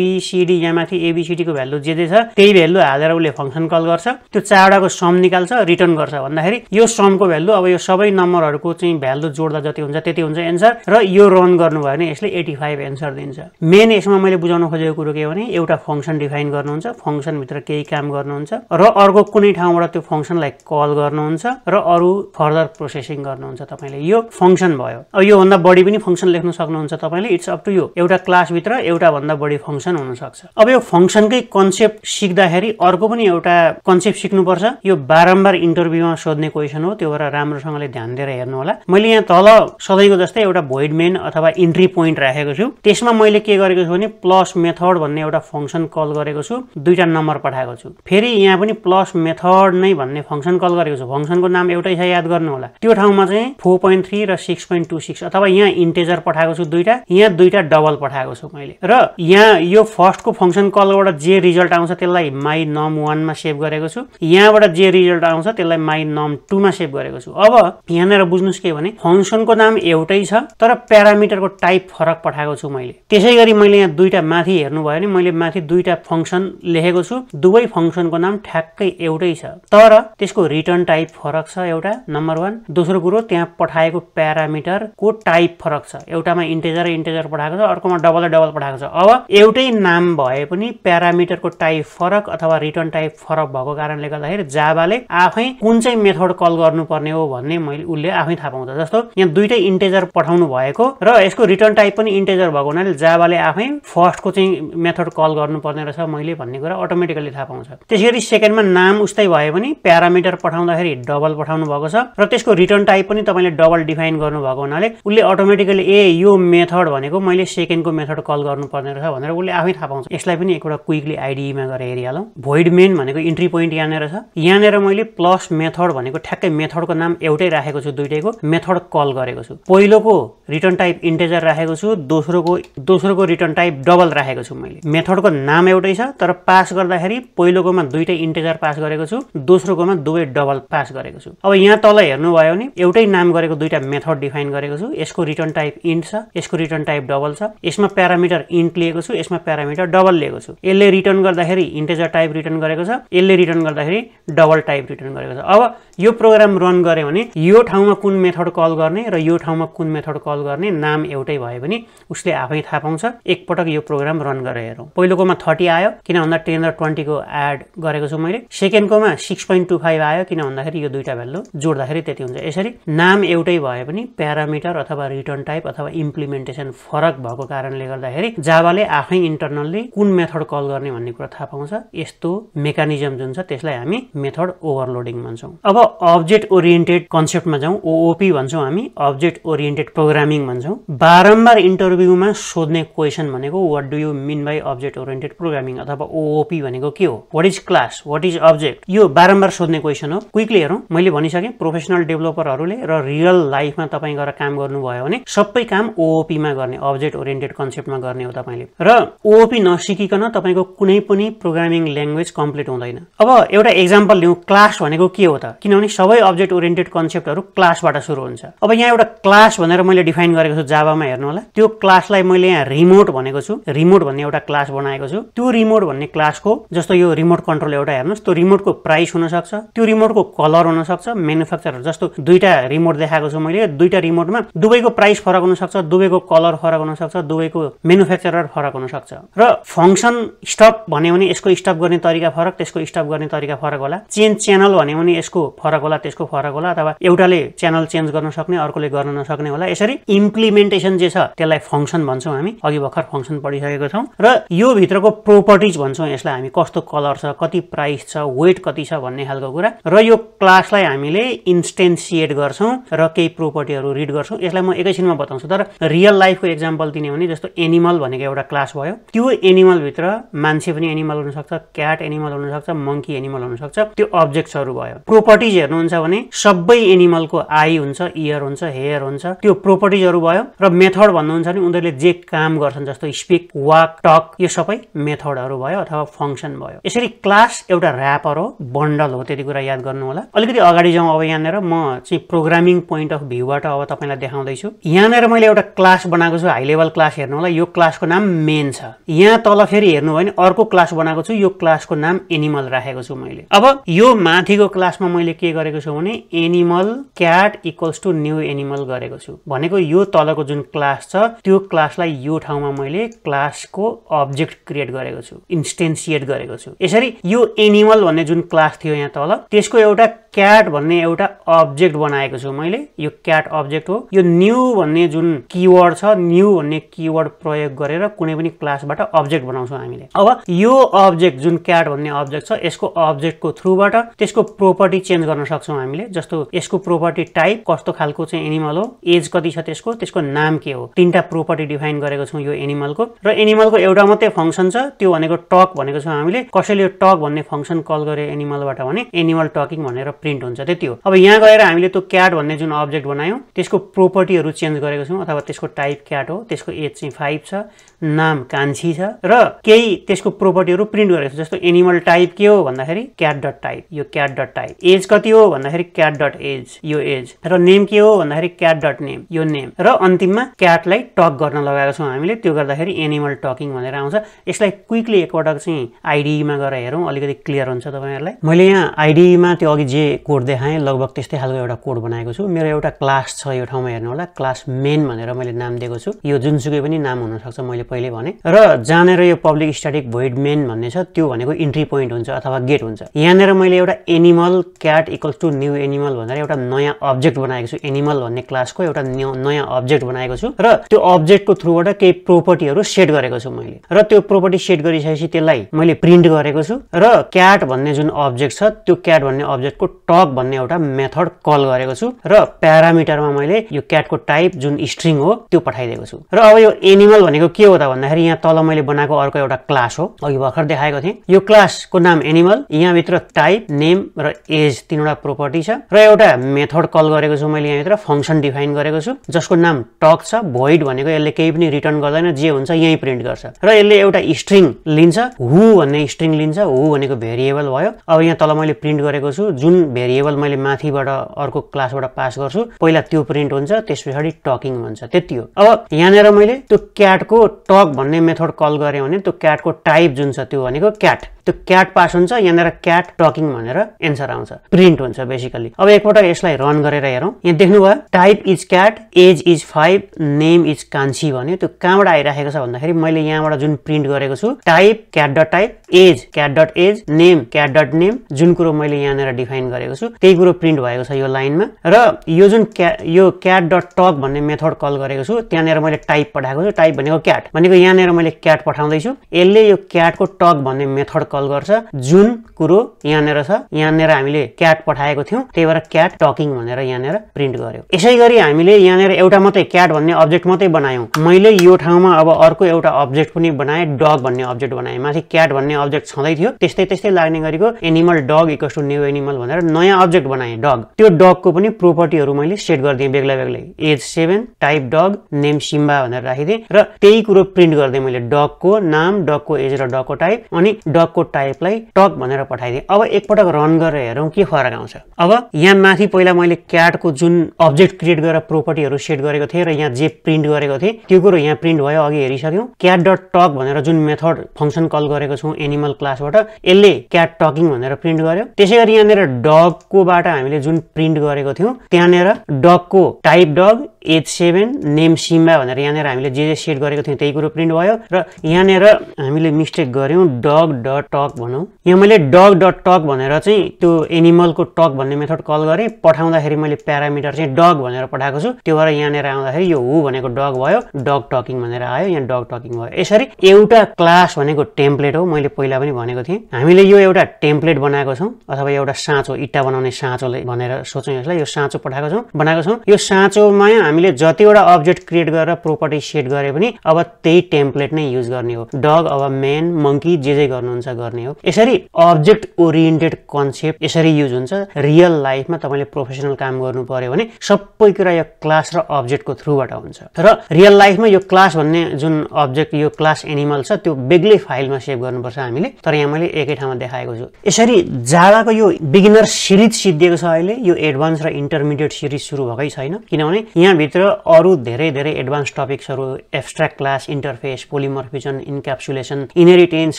एबिसिडी यहाँ माथि एबिसिडीको भ्यालु जे जे छ त्यही भ्यालु हालेर उसले फङ्सन कल गर्छ। त्यो चारवटाको सम निकाल्छ रिटर्न गर्छ भन्दाखेरि यो समको भ्यालु अब यो सबै नम्बरहरूको चाहिँ भ्यालु जोड्दा जति हुन्छ त्यति हुन्छ एन्सर र यो रन गर्नुभयो भने यसले एटी फाइभ एन्सर दिन्छ। मेन यसमा मैले बुझाउन खोजेको कुरो के भने एउटा फङ्सन डिफाइन गर्नुहुन्छ फङ्सनभित्र केही काम गर्नुहुन्छ र अर्को कुनै ठाउँबाट त्यो फङ्सनलाई कल गर्नुहुन्छ र अरू फर्दर प्रोसेसिङ गर्नुहुन्छ तपाईँले। यो फङ्सन भयो। अब योभन्दा बढी पनि फङ्सन लेख्न सक्नुहुन्छ तपाईँले। इट्स अप टु यो एउटा क्लासभित्र एउटाभन्दा बढी फङ्सन हुनसक्छ। अब यो फङ्सनकै कन्सेप्ट सिक्दाखेरि अर्को पनि एउटा कन्सेप्ट सिक्नुपर्छ। यो बारम्बार इन्टरभ्यूमा सोध्ने क्वेसन हो त्यो भएर राम्रोसँगले ध्यान दिएर हेर्नु होला मैले यहाँ तल सधैँको जस्तै एउटा भोइड मेन अथवा इन्ट्री पोइन्ट राखेको छु। त्यसमा मैले के गरेको छु भने प्लस मेथड भन्ने एउटा फङ्सन कल गरेको छु। दुईवटा नम्बर पठाएको छु। फेरि यहाँ पनि प्लस मेथड नै भन्ने फङ्सन कल गरेको छु। फङ्सनको नाम एउटै छ याद गर्नु होला त्यो ठाउँमा चाहिँ फोर पोइन्ट थ्री र सिक्स पोइन्ट टू सिक्स अथवा यहाँ इन्टेजर पठाएको छु दुईवटा यहाँ दुईवटा डबल पठाएको छु मैले। र यहाँ यो फर्स्टको फङ्सन कलबाट जे रिजल्ट आउँछ त्यसलाई माई नम वानमा सेभ गरेको छु। यहाँबाट जे रिजल्ट आउँछ त्यसलाई माई नम टूमा सेभ गरेको छु। अब यहाँनिर बुझ्नुहोस् के भने फङ्सनको नाम एउटै छ तर प्यारामिटरको टाइप फरक पठाएको छु मैले। त्यसै गरी मैले यहाँ दुईवटा माथि हेर्नुभयो भने मैले माथि दुईवटा फङ्सन लेखेको छु दुवै फङ्सनको नाम ठ्याक्कै एउटै छ। तर त्यसको रिटर्न टाइप फरक छ एउटा नम्बर वान। दोस्रो कुरो त्यहाँ पठाएको प्यारामिटरको टाइप फरक छ। एउटामा इन्टेजर इन्टेजर पठाएको छ अर्कोमा डबल डबल पठाएको छ। अब एउटै नाम भए पनि प्यारामिटरको टाइप फरक अथवा रिटर्न टाइप फरक भएको कारणले गर्दाखेरि जाबाले आफै कुन चाहिँ मेथड कल गर्नुपर्ने हो भन्ने मैले उसले आफै थाहा पाउँछ। जस्तो यहाँ दुइटै इन्टेजर पठाउनु भएको र यसको रिटर्न टाइप पनि इन्टेजर भएको हुनाले जाबाले आफै फर्स्टको चाहिँ मेथड कल गर्नुपर्ने रहेछ मैले भन्ने कुरा अटोमेटिकली थाहा पाउँछ। त्यसै गरी सेकेन्डमा नाम उस्तै भए पनि प्यारामिटर पठाउँदाखेरि डबल पठाउनु भएको छ र त्यसको रिटर्न टाइप पनि तपाईँले डबल डिफाइन गर्नुभएको हुनाले उसले अटोमेटिकली ए यो मेथड भनेको मैले सेकेन्डको मेथड कल गर्नुपर्ने रहेछ भनेर उसले आफै थाहा पाउँछ। यसलाई पनि एकवटा क्विकली आइडिईमा गएर हेरिहालौँ। भोइड मेन भनेको इन्ट्री पोइन्ट यहाँनिर छ। यहाँनिर मैले प्लस मेथड भनेको ठ्याक्कै मेथडको नाम एउटै राखेको छु दुइटैको मेथड कल गरेको छु। पहिलोको रिटर्न टाइप इन्टेजर राखेको छु दोस्रोको दोस्रोको रिटर्न टाइप डबल राखेको छु मैले। मेथडको नाम एउटै छ तर पास गर्दाखेरि पहिलोकोमा दुइटै इन्टेजर पास गरेको छु दोस्रोकोमा दुवै डबल पास गरेको छु। अब यहाँ तल हेर्नुभयो भने एउटै नाम गरेको दुईवटा मेथड डिफाइन गरेको छु। यसको रिटर्न टाइप इन्ट छ यसको रिटर्न टाइप डबल छ। यसमा प्यारामिटर इन्ट लिएको छु यसमा प्यारामिटर डबल लिएको छु। यसले रिटर्न गर्दाखेरि इन्टेजर टाइप रिटर्न गरेको छ यसले रिटर्न गर्दाखेरि डबल टाइप रिटर्न गरेको छ। अब यो प्रोग्राम रन गऱ्यो भने यो ठाउँमा कुन मेथड कल गर्ने र यो ठाउँमा कुन मेथड कल गर्ने नाम एउटै भयो भने उसले आफै थाहा पाउँछ। एकपटक यो प्रोग्राम रन गरेर हेरौँ। पहिलोकोमा थर्टी आयो किन भन्दा टेन र ट्वेन्टीको एड गरेको छु मैले। सेकेन्डकोमा सिक्स पोइन्ट टू फाइभ आयो किन भन्दाखेरि यो दुईवटा भ्यालु जोड्दाखेरि त्यति हुन्छ। यसरी नाम एउटै भए पनि प्यारामिटर अथवा रिटर्न टाइप अथवा इम्प्लिमेन्टेसन फरक भएको कारणले गर्दाखेरि जाबाले आफै इन्टरनल्ली कुन मेथड कल गर्ने भन्ने कुरा थाहा पाउँछ। यस्तो मेकानिजम जुन छ त्यसलाई हामी मेथड ओभरलोडिङ भन्छौँ। अब अब्जेक्ट ओरिएन्टेड कन्सेप्टमा जाउँ ओओपी भन्छौँ हामी अब्जेक्ट ओरिएन्टेड प्रोग्रामिङ भन्छौँ। बारम्बार इन्टरभ्यूमा सोध्ने क्वेसन भनेको what do you mean by object oriented programming अथवा ओओपी भनेको के हो? What is class what is object यो बारम्बार सोध्ने क्वेसन हो। क्विकली हेरौँ मैले भनिसकेँ प्रोफेसनल डेभलपरहरूले र रियल लाइफमा तपाईँ गएर काम गर्नुभयो भने सबै काम ओओपीमा गर्ने अब्जेक्ट ओरिएन्टेड कन्सेप्टमा गर्ने हो तपाईँले। र ओओपी नसिकिकन तपाईँको कुनै पनि प्रोग्रामिङ ल्याङ्ग्वेज कम्प्लिट हुँदैन। अब एउटा इक्जाम्पल लिउँ क्लास भनेको के हो त? किनभने सबै अब्जेक्ट ओरिएन्टेड कन्सेप्टहरू क्लासबाट सुरु हुन्छ। अब यहाँ एउटा क्लास भनेर मैले डिफाइन गरेको छु जाबामा हेर्नु होला। त्यो क्लासलाई मैले यहाँ रिमोट भनेको छु। रिमोट भन्ने एउटा क्लास बनाएको छु। त्यो रिमोट भन्ने क्लासको जस्तो यो रिमोट कन्ट्रोल एउटा हेर्नुहोस् त्यो रिमोटको प्राइस हुनसक्छ। त्यो रिमोटको कलर हुनसक्छ। मेनुफ्याक्चर जस्तो दुईवटा रिमोट देखाएको छु मैले। दुईवटा रिमोटमा दुवैको प्राइस फरक हुनसक्छ दुवैको कलर फरक हुनसक्छ दुवैको मेनुफ्याक्चरर फरक हुनसक्छ। र फङ्सन स्टप भन्यो भने यसको स्टप गर्ने तरिका फरक त्यसको स्टप गर्ने तरिका फरक होला। चेन्ज च्यानल भन्यो भने यसको फरक होला त्यसको फरक होला अथवा एउटाले च्यानल चेन्ज गर्न सक्ने अर्कोले गर्न नसक्ने होला। यसरी इम्प्लिमेन्टेसन जे छ त्यसलाई फङ्सन भन्छौँ हामी। अघि भर्खर फङ्सन पढिसकेको छौँ। र यो भित्रको प्रोपर्टिज भन्छौँ यसलाई हामी कस्तो कलर छ कति प्राइस छ वेट कति छ भन्ने खालको कुरा। र यो क्लासलाई हामीले इन्स्टेन्सिएट गर्छौँ र केही प्रोपर्टीहरू रिड गर्छौँ। यसलाई म एकैछिनमा बताउँछु। तर रियल लाइफको एक्जाम्पल दिने भने जस्तो एनिमल भनेको एउटा क्लास भयो। त्यो एनिमलभित्र मान्छे पनि एनिमल हुनसक्छ क्याट एनिमल हुनसक्छ मङ्की एनिमल हुनसक्छ त्यो अब्जेक्ट्सहरू भयो। प्रोपर्टिज हेर्नुहुन्छ भने सबै एनिमलको आई हुन्छ इयर हुन्छ हेयर हुन्छ त्यो प्रोपर्टिजहरू भयो र मेथड भन्नुहुन्छ भने उनीहरूले जे काम गर्छन् जस्तो स्पिक वाक टक यो सबै मेथडहरू भयो अथवा फङ्सन भयो। यसरी क्लास एउटा ऱ्यापर हो बन्डल हो त्यति कुरा याद गर्नु होला अलिकति अगाडि जाउँ अब यहाँनिर म चाहिँ प्रोग्रामिङ पोइन्ट अफ भ्यूबाट अब तपाईँलाई देखाउँदैछु। यहाँनिर मैले एउटा क्लास बनाएको छु हाई लेभल क्लास हेर्नु होला यो क्लासको नाम मेन छ। यहाँ तल फेरि हेर्नु भयो भने अर्को क्लास बनाएको छु। यो क्लासको नाम एनिमल राखेको छु मैले। अब यो माथिको क्लासमा मैले के गरेको छु भने animal cat equals to new animal गरेको छु। भनेको यो तलको जुन क्लास छ त्यो क्लासलाई यो ठाउँमा मैले क्लासको अब्जेक्ट क्रिएट गरेको छु इन्स्टेन्सिएट गरेको छु। यसरी यो एनिमल भन्ने जुन क्लास थियो यहाँ तल त्यसको एउटा क्याट भन्ने एउटा अब्जेक्ट बनाएको छु मैले। यो क्याट अब्जेक्ट हो। यो न्यू भन्ने जुन किवर्ड छ न्यू भन्ने किवर्ड प्रयोग गरेर कुनै पनि क्लासबाट अब्जेक्ट बनाउँछौँ हामीले। अब यो अब्जेक्ट जुन क्याट भन्ने अब्जेक्ट छ यसको अब्जेक्टको थ्रुबाट त्यसको प्रोपर्टी चेन्ज गर्न सक्छौँ हामीले जस्तो यसको प्रोपर्टी टाइप कस्तो खालको चाहिँ एनिमल हो एज कति छ त्यसको त्यसको नाम के हो? तिनवटा प्रोपर्टी डिफाइन गरेको छौँ यो एनिमलको र एनिमलको एउटा मात्रै फङ्सन छ त्यो भनेको टक भनेको छौँ हामीले। कसैले यो टक भन्ने फङ्सन कल गरे एनिमलबाट भने एनिमल टकिङ भनेर प्रिन्ट हुन्छ त्यति हो। अब यहाँ गएर हामीले त्यो क्याट भन्ने जुन अब्जेक्ट बनायौँ त्यसको प्रोपर्टीहरू चेन्ज गरेको छौँ अथवा त्यसको टाइप क्याट हो त्यसको एज चाहिँ फाइभ छ नाम कान्छी छ र केही त्यसको प्रोपर्टीहरू प्रिन्ट गरेको छ जस्तो एनिमल टाइप के हो भन्दाखेरि क्याट डट टाइप यो क्याट डट टाइप एज कति हो भन्दाखेरि क्याट डट एज यो एज र नेम के हो भन्दाखेरि क्याट डट नेम यो नेम र अन्तिममा क्याटलाई टक गर्न लगाएको छौँ हामीले त्यो गर्दाखेरि एनिमल टकिङ भनेर आउँछ। यसलाई क्विकली एकपटक चाहिँ आइडिईमा गएर हेरौँ अलिकति क्लियर हुन्छ तपाईँहरूलाई। मैले यहाँ आइडिईमा त्यो अघि जे कोड देखाएँ लगभग त्यस्तै खालको एउटा कोड बनाएको छु। मेरो एउटा क्लास छ यो ठाउँमा हेर्नु होला क्लास मेन भनेर मैले नाम दिएको छु। यो जुनसुकै पनि नाम हुनसक्छ मैले पहिले भने। र जहाँनिर यो पब्लिक स्ट्याटिक भोइड मेन भन्ने छ त्यो भनेको इन्ट्री पोइन्ट हुन्छ अथवा गेट हुन्छ। यहाँनिर मैले एउटा animal cat equals to new animal भनेर एउटा नयाँ अब्जेक्ट बनाएको छु। एनिमल भन्ने क्लासको एउटा नयाँ अब्जेक्ट बनाएको छु। र त्यो अब्जेक्टको थ्रुबाट केही प्रोपर्टीहरू सेट गरेको छु मैले। र त्यो प्रोपर्टी सेट गरिसकेपछि त्यसलाई मैले प्रिन्ट गरेको छु। र क्याट भन्ने जुन अब्जेक्ट छ त्यो क्याट भन्ने अब्जेक्टको टक भन्ने एउटा मेथड कल गरेको छु। र प्यारामिटरमा मैले यो क्याटको टाइप जुन स्ट्रिङ हो त्यो पठाइदिएको छु। र अब यो एनिमल भनेको के हो त भन्दाखेरि यहाँ तल मैले बनाएको अर्को एउटा क्लास हो। अघि भर्खर देखाएको थिएँ। यो क्लासको नाम एनिमल यहाँभित्र टाइप नेम र एज तिनवटा प्रोपर्टी छ र एउटा मेथड कल गरेको छु मैले यहाँभित्र फङ्सन डिफाइन गरेको छु जसको नाम टक छ भोइड भनेको यसले केही पनि रिटर्न गर्दैन जे हुन्छ यहीँ प्रिन्ट गर्छ। र यसले एउटा स्ट्रिङ लिन्छ हु भन्ने स्ट्रिङ लिन्छ हु भनेको भेरिएबल भयो। अब यहाँ तल मैले प्रिन्ट गरेको छु जुन भेरिएबल मैले माथिबाट अर्को क्लासबाट पास गर्छु पहिला त्यो प्रिन्ट हुन्छ त्यस पछाडि टकिङ भन्छ त्यति हो। अब यहाँनिर मैले त्यो क्याटको टक भन्ने मेथड कल गरेँ भने त्यो क्याटको टाइप जुन छ त्यो भनेको क्याट त्यो क्याट पास हुन्छ यहाँनिर क्याट टकिङ भनेर एन्सर आउँछ। प्रिन्ट हुन्छ बेसिकली अब एकपल्ट यसलाई रन गरेर हेरौँ। यहाँ देख्नुभयो type is cat age is five name is Kanchhi भन्यो। त्यो कहाँबाट आइराखेको छ भन्दाखेरि मैले यहाँबाट जुन प्रिन्ट गरेको छु type cat dot type age cat dot age name cat dot name जुन कुरो मैले यहाँनिर डिफाइन गरेको छु त्यही कुरो प्रिन्ट भएको छ यो लाइनमा। र यो जुन क्या यो क्याट डट टक भन्ने मेथड कल गरेको छु त्यहाँनिर मैले टाइप पठाएको छु टाइप भनेको क्याट भनेको यहाँनिर मैले क्याट पठाउँदैछु। यसले यो क्याटको टक भन्ने मेथड कल गर्छ। जुन कुरो यहाँनिर छ यहाँनिर हामीले क्याट पठाएको थियौँ। त्यही भएर क्याट टकिङ भनेर यहाँनिर प्रिन्ट गर्यो। यसै गरी हामीले यहाँनिर एउटा मात्रै क्याट भन्ने अब्जेक्ट मात्रै बनायौँ। मैले यो ठाउँमा अब अर्को एउटा अब्जेक्ट पनि बनाएँ डग भन्ने अब्जेक्ट बनाएँ। माथि क्याट भन्ने अब्जेक्ट छँदै थियो। त्यस्तै त्यस्तै लाग्ने गरेको animal dog equals to new animal भनेर नयाँ अब्जेक्ट बनाएँ डग। त्यो डगको पनि प्रोपर्टीहरू मैले सेट गरिदिएँ बेग्ला बेग्लै। Age seven type dog name Simba भनेर राखिदिएँ। र त्यही कुरो प्रिन्ट गरिदिएँ मैले डगको नाम डगको एज र डगको टाइप अनि डगको टाइपलाई टक भनेर पठाइदिएँ। अब एकपटक रन गरेर हेरौँ के फरक आउँछ। अब यहाँ माथि पहिला मैले क्याटको जुन अब्जेक्ट क्रिएट गरेर प्रोपर्टीहरू सेट गरेको थिएँ र यहाँ जे प्रिन्ट गरेको थिएँ त्यो कुरो यहाँ प्रिन्ट भयो अघि हेरिसक्यौँ। क्याट डट टक भनेर जुन मेथड फङ्सन कल गरेको छौँ एनिमल क्लासबाट यसले क्याट टकिङ भनेर प्रिन्ट गर्यो। त्यसै गरी यहाँनिर डगकोबाट हामीले जुन प्रिन्ट गरेको थियौँ त्यहाँनिर डगको type dog age seven name Simba भनेर यहाँनिर हामीले जे जे सेट गरेको थियौँ त्यही कुरो प्रिन्ट भयो र यहाँनिर हामीले मिस्टेक गऱ्यौँ डग डट टक भनौँ। यहाँ मैले डग डट टक भनेर चाहिँ त्यो एनिमलको टक भन्ने मेथड कल गरेँ। पठाउँदाखेरि मैले प्यारामिटर चाहिँ डग भनेर पठाएको छु। त्यो भएर यहाँनिर आउँदाखेरि यो हु भनेको डग भयो डग टकिङ भनेर आयो यहाँ डग टकिङ भयो। यसरी एउटा क्लास भनेको टेम्प्लेट हो मैले पहिला पनि भनेको थिएँ। हामीले यो एउटा टेम्प्लेट बनाएको छौँ अथवा एउटा साँचो इट्टा बनाउने साँचोले भनेर सोचौँ यसलाई। यो साँचो पठाएको छौँ बनाएको छौँ। यो साँचोमा हामीले जतिवटा अब्जेक्ट क्रिएट गरेर प्रोपर्टी सेट गरे पनि अब त्यही टेम्प्लेट नै युज गर्ने हो। डग अब मेन मङ्की जे जे गर्नुहुन्छ गर्ने हो। यसरी अब्जेक्ट ओरिएन्टेड कन्सेप्ट यसरी युज हुन्छ। रियल लाइफमा तपाईँले प्रोफेसनल काम गर्नु पर्यो भने सबै कुरा यो क्लास र अब्जेक्टको थ्रुबाट हुन्छ। र रियल लाइफमा यो क्लास भन्ने जुन अब्जेक्ट यो क्लास एनिमल छ त्यो बेग्लै फाइलमा सेभ गर्नुपर्छ हामीले। तर यहाँ मैले एकै ठाउँमा देखाएको छु। यसरी जावाको यो बिगिनर सिरिज सिद्धिएको छ अहिले यो एडभान्स र इन्टरमिडिएट सिरिज सुरु भएकै छैन। किनभने यहाँभित्र अरू धेरै धेरै advance टपिक्सहरू abstract class interface polymorphism encapsulation inheritance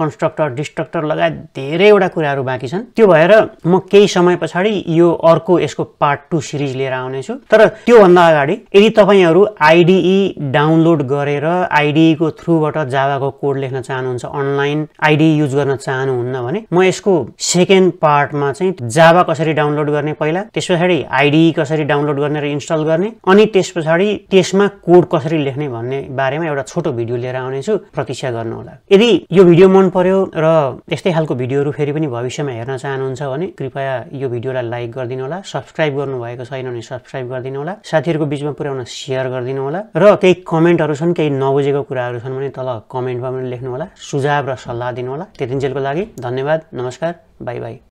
constructor destructor लगायत धेरैवटा कुराहरू बाँकी छन्। त्यो भएर म केही समय पछाडि यो अर्को यसको पार्ट टू सिरिज लिएर आउनेछु। तर त्योभन्दा अगाडि यदि तपाईँहरू आइडिई डाउनलोड गरेर आइडिईको थ्रुबाट जावाको कोड लेख्न चाहनुहुन्छ अनलाइन आइडिई युज गर्न चाहनुहुन्न भने म यसको सेकेन्ड पार्टमा चाहिँ जावा कसरी डाउनलोड गर्ने पहिला त्यस पछाडि आइडिई कसरी डाउनलोड गर्ने र इन्स्टल गर्ने अनि त्यस पछाडि त्यसमा कोड कसरी लेख्ने भन्ने बारेमा एउटा छोटो भिडियो लिएर आउनेछु प्रतीक्षा गर्नुहोला। यदि यो भिडियो मन पर्यो र यस्तै खालको भिडियोहरू फेरि पनि भविष्यमा हेर्न चाहनुहुन्छ भने कृपया यो भिडियोलाई लाइक गरिदिनु होला सब्सक्राइब गर्नुभएको छैन भने सब्सक्राइब गरिदिनु होला साथीहरूको बिचमा पुर्याउन सेयर गरिदिनु होला र केही कमेन्टहरू छन् केही नबुझेको कुराहरू छन् भने तल कमेन्टमा पनि लेख्नु होला सुझाव र सल्लाह दिनु होला त्यतिन्जेलको लागि धन्यवाद नमस्कार बाई बाई।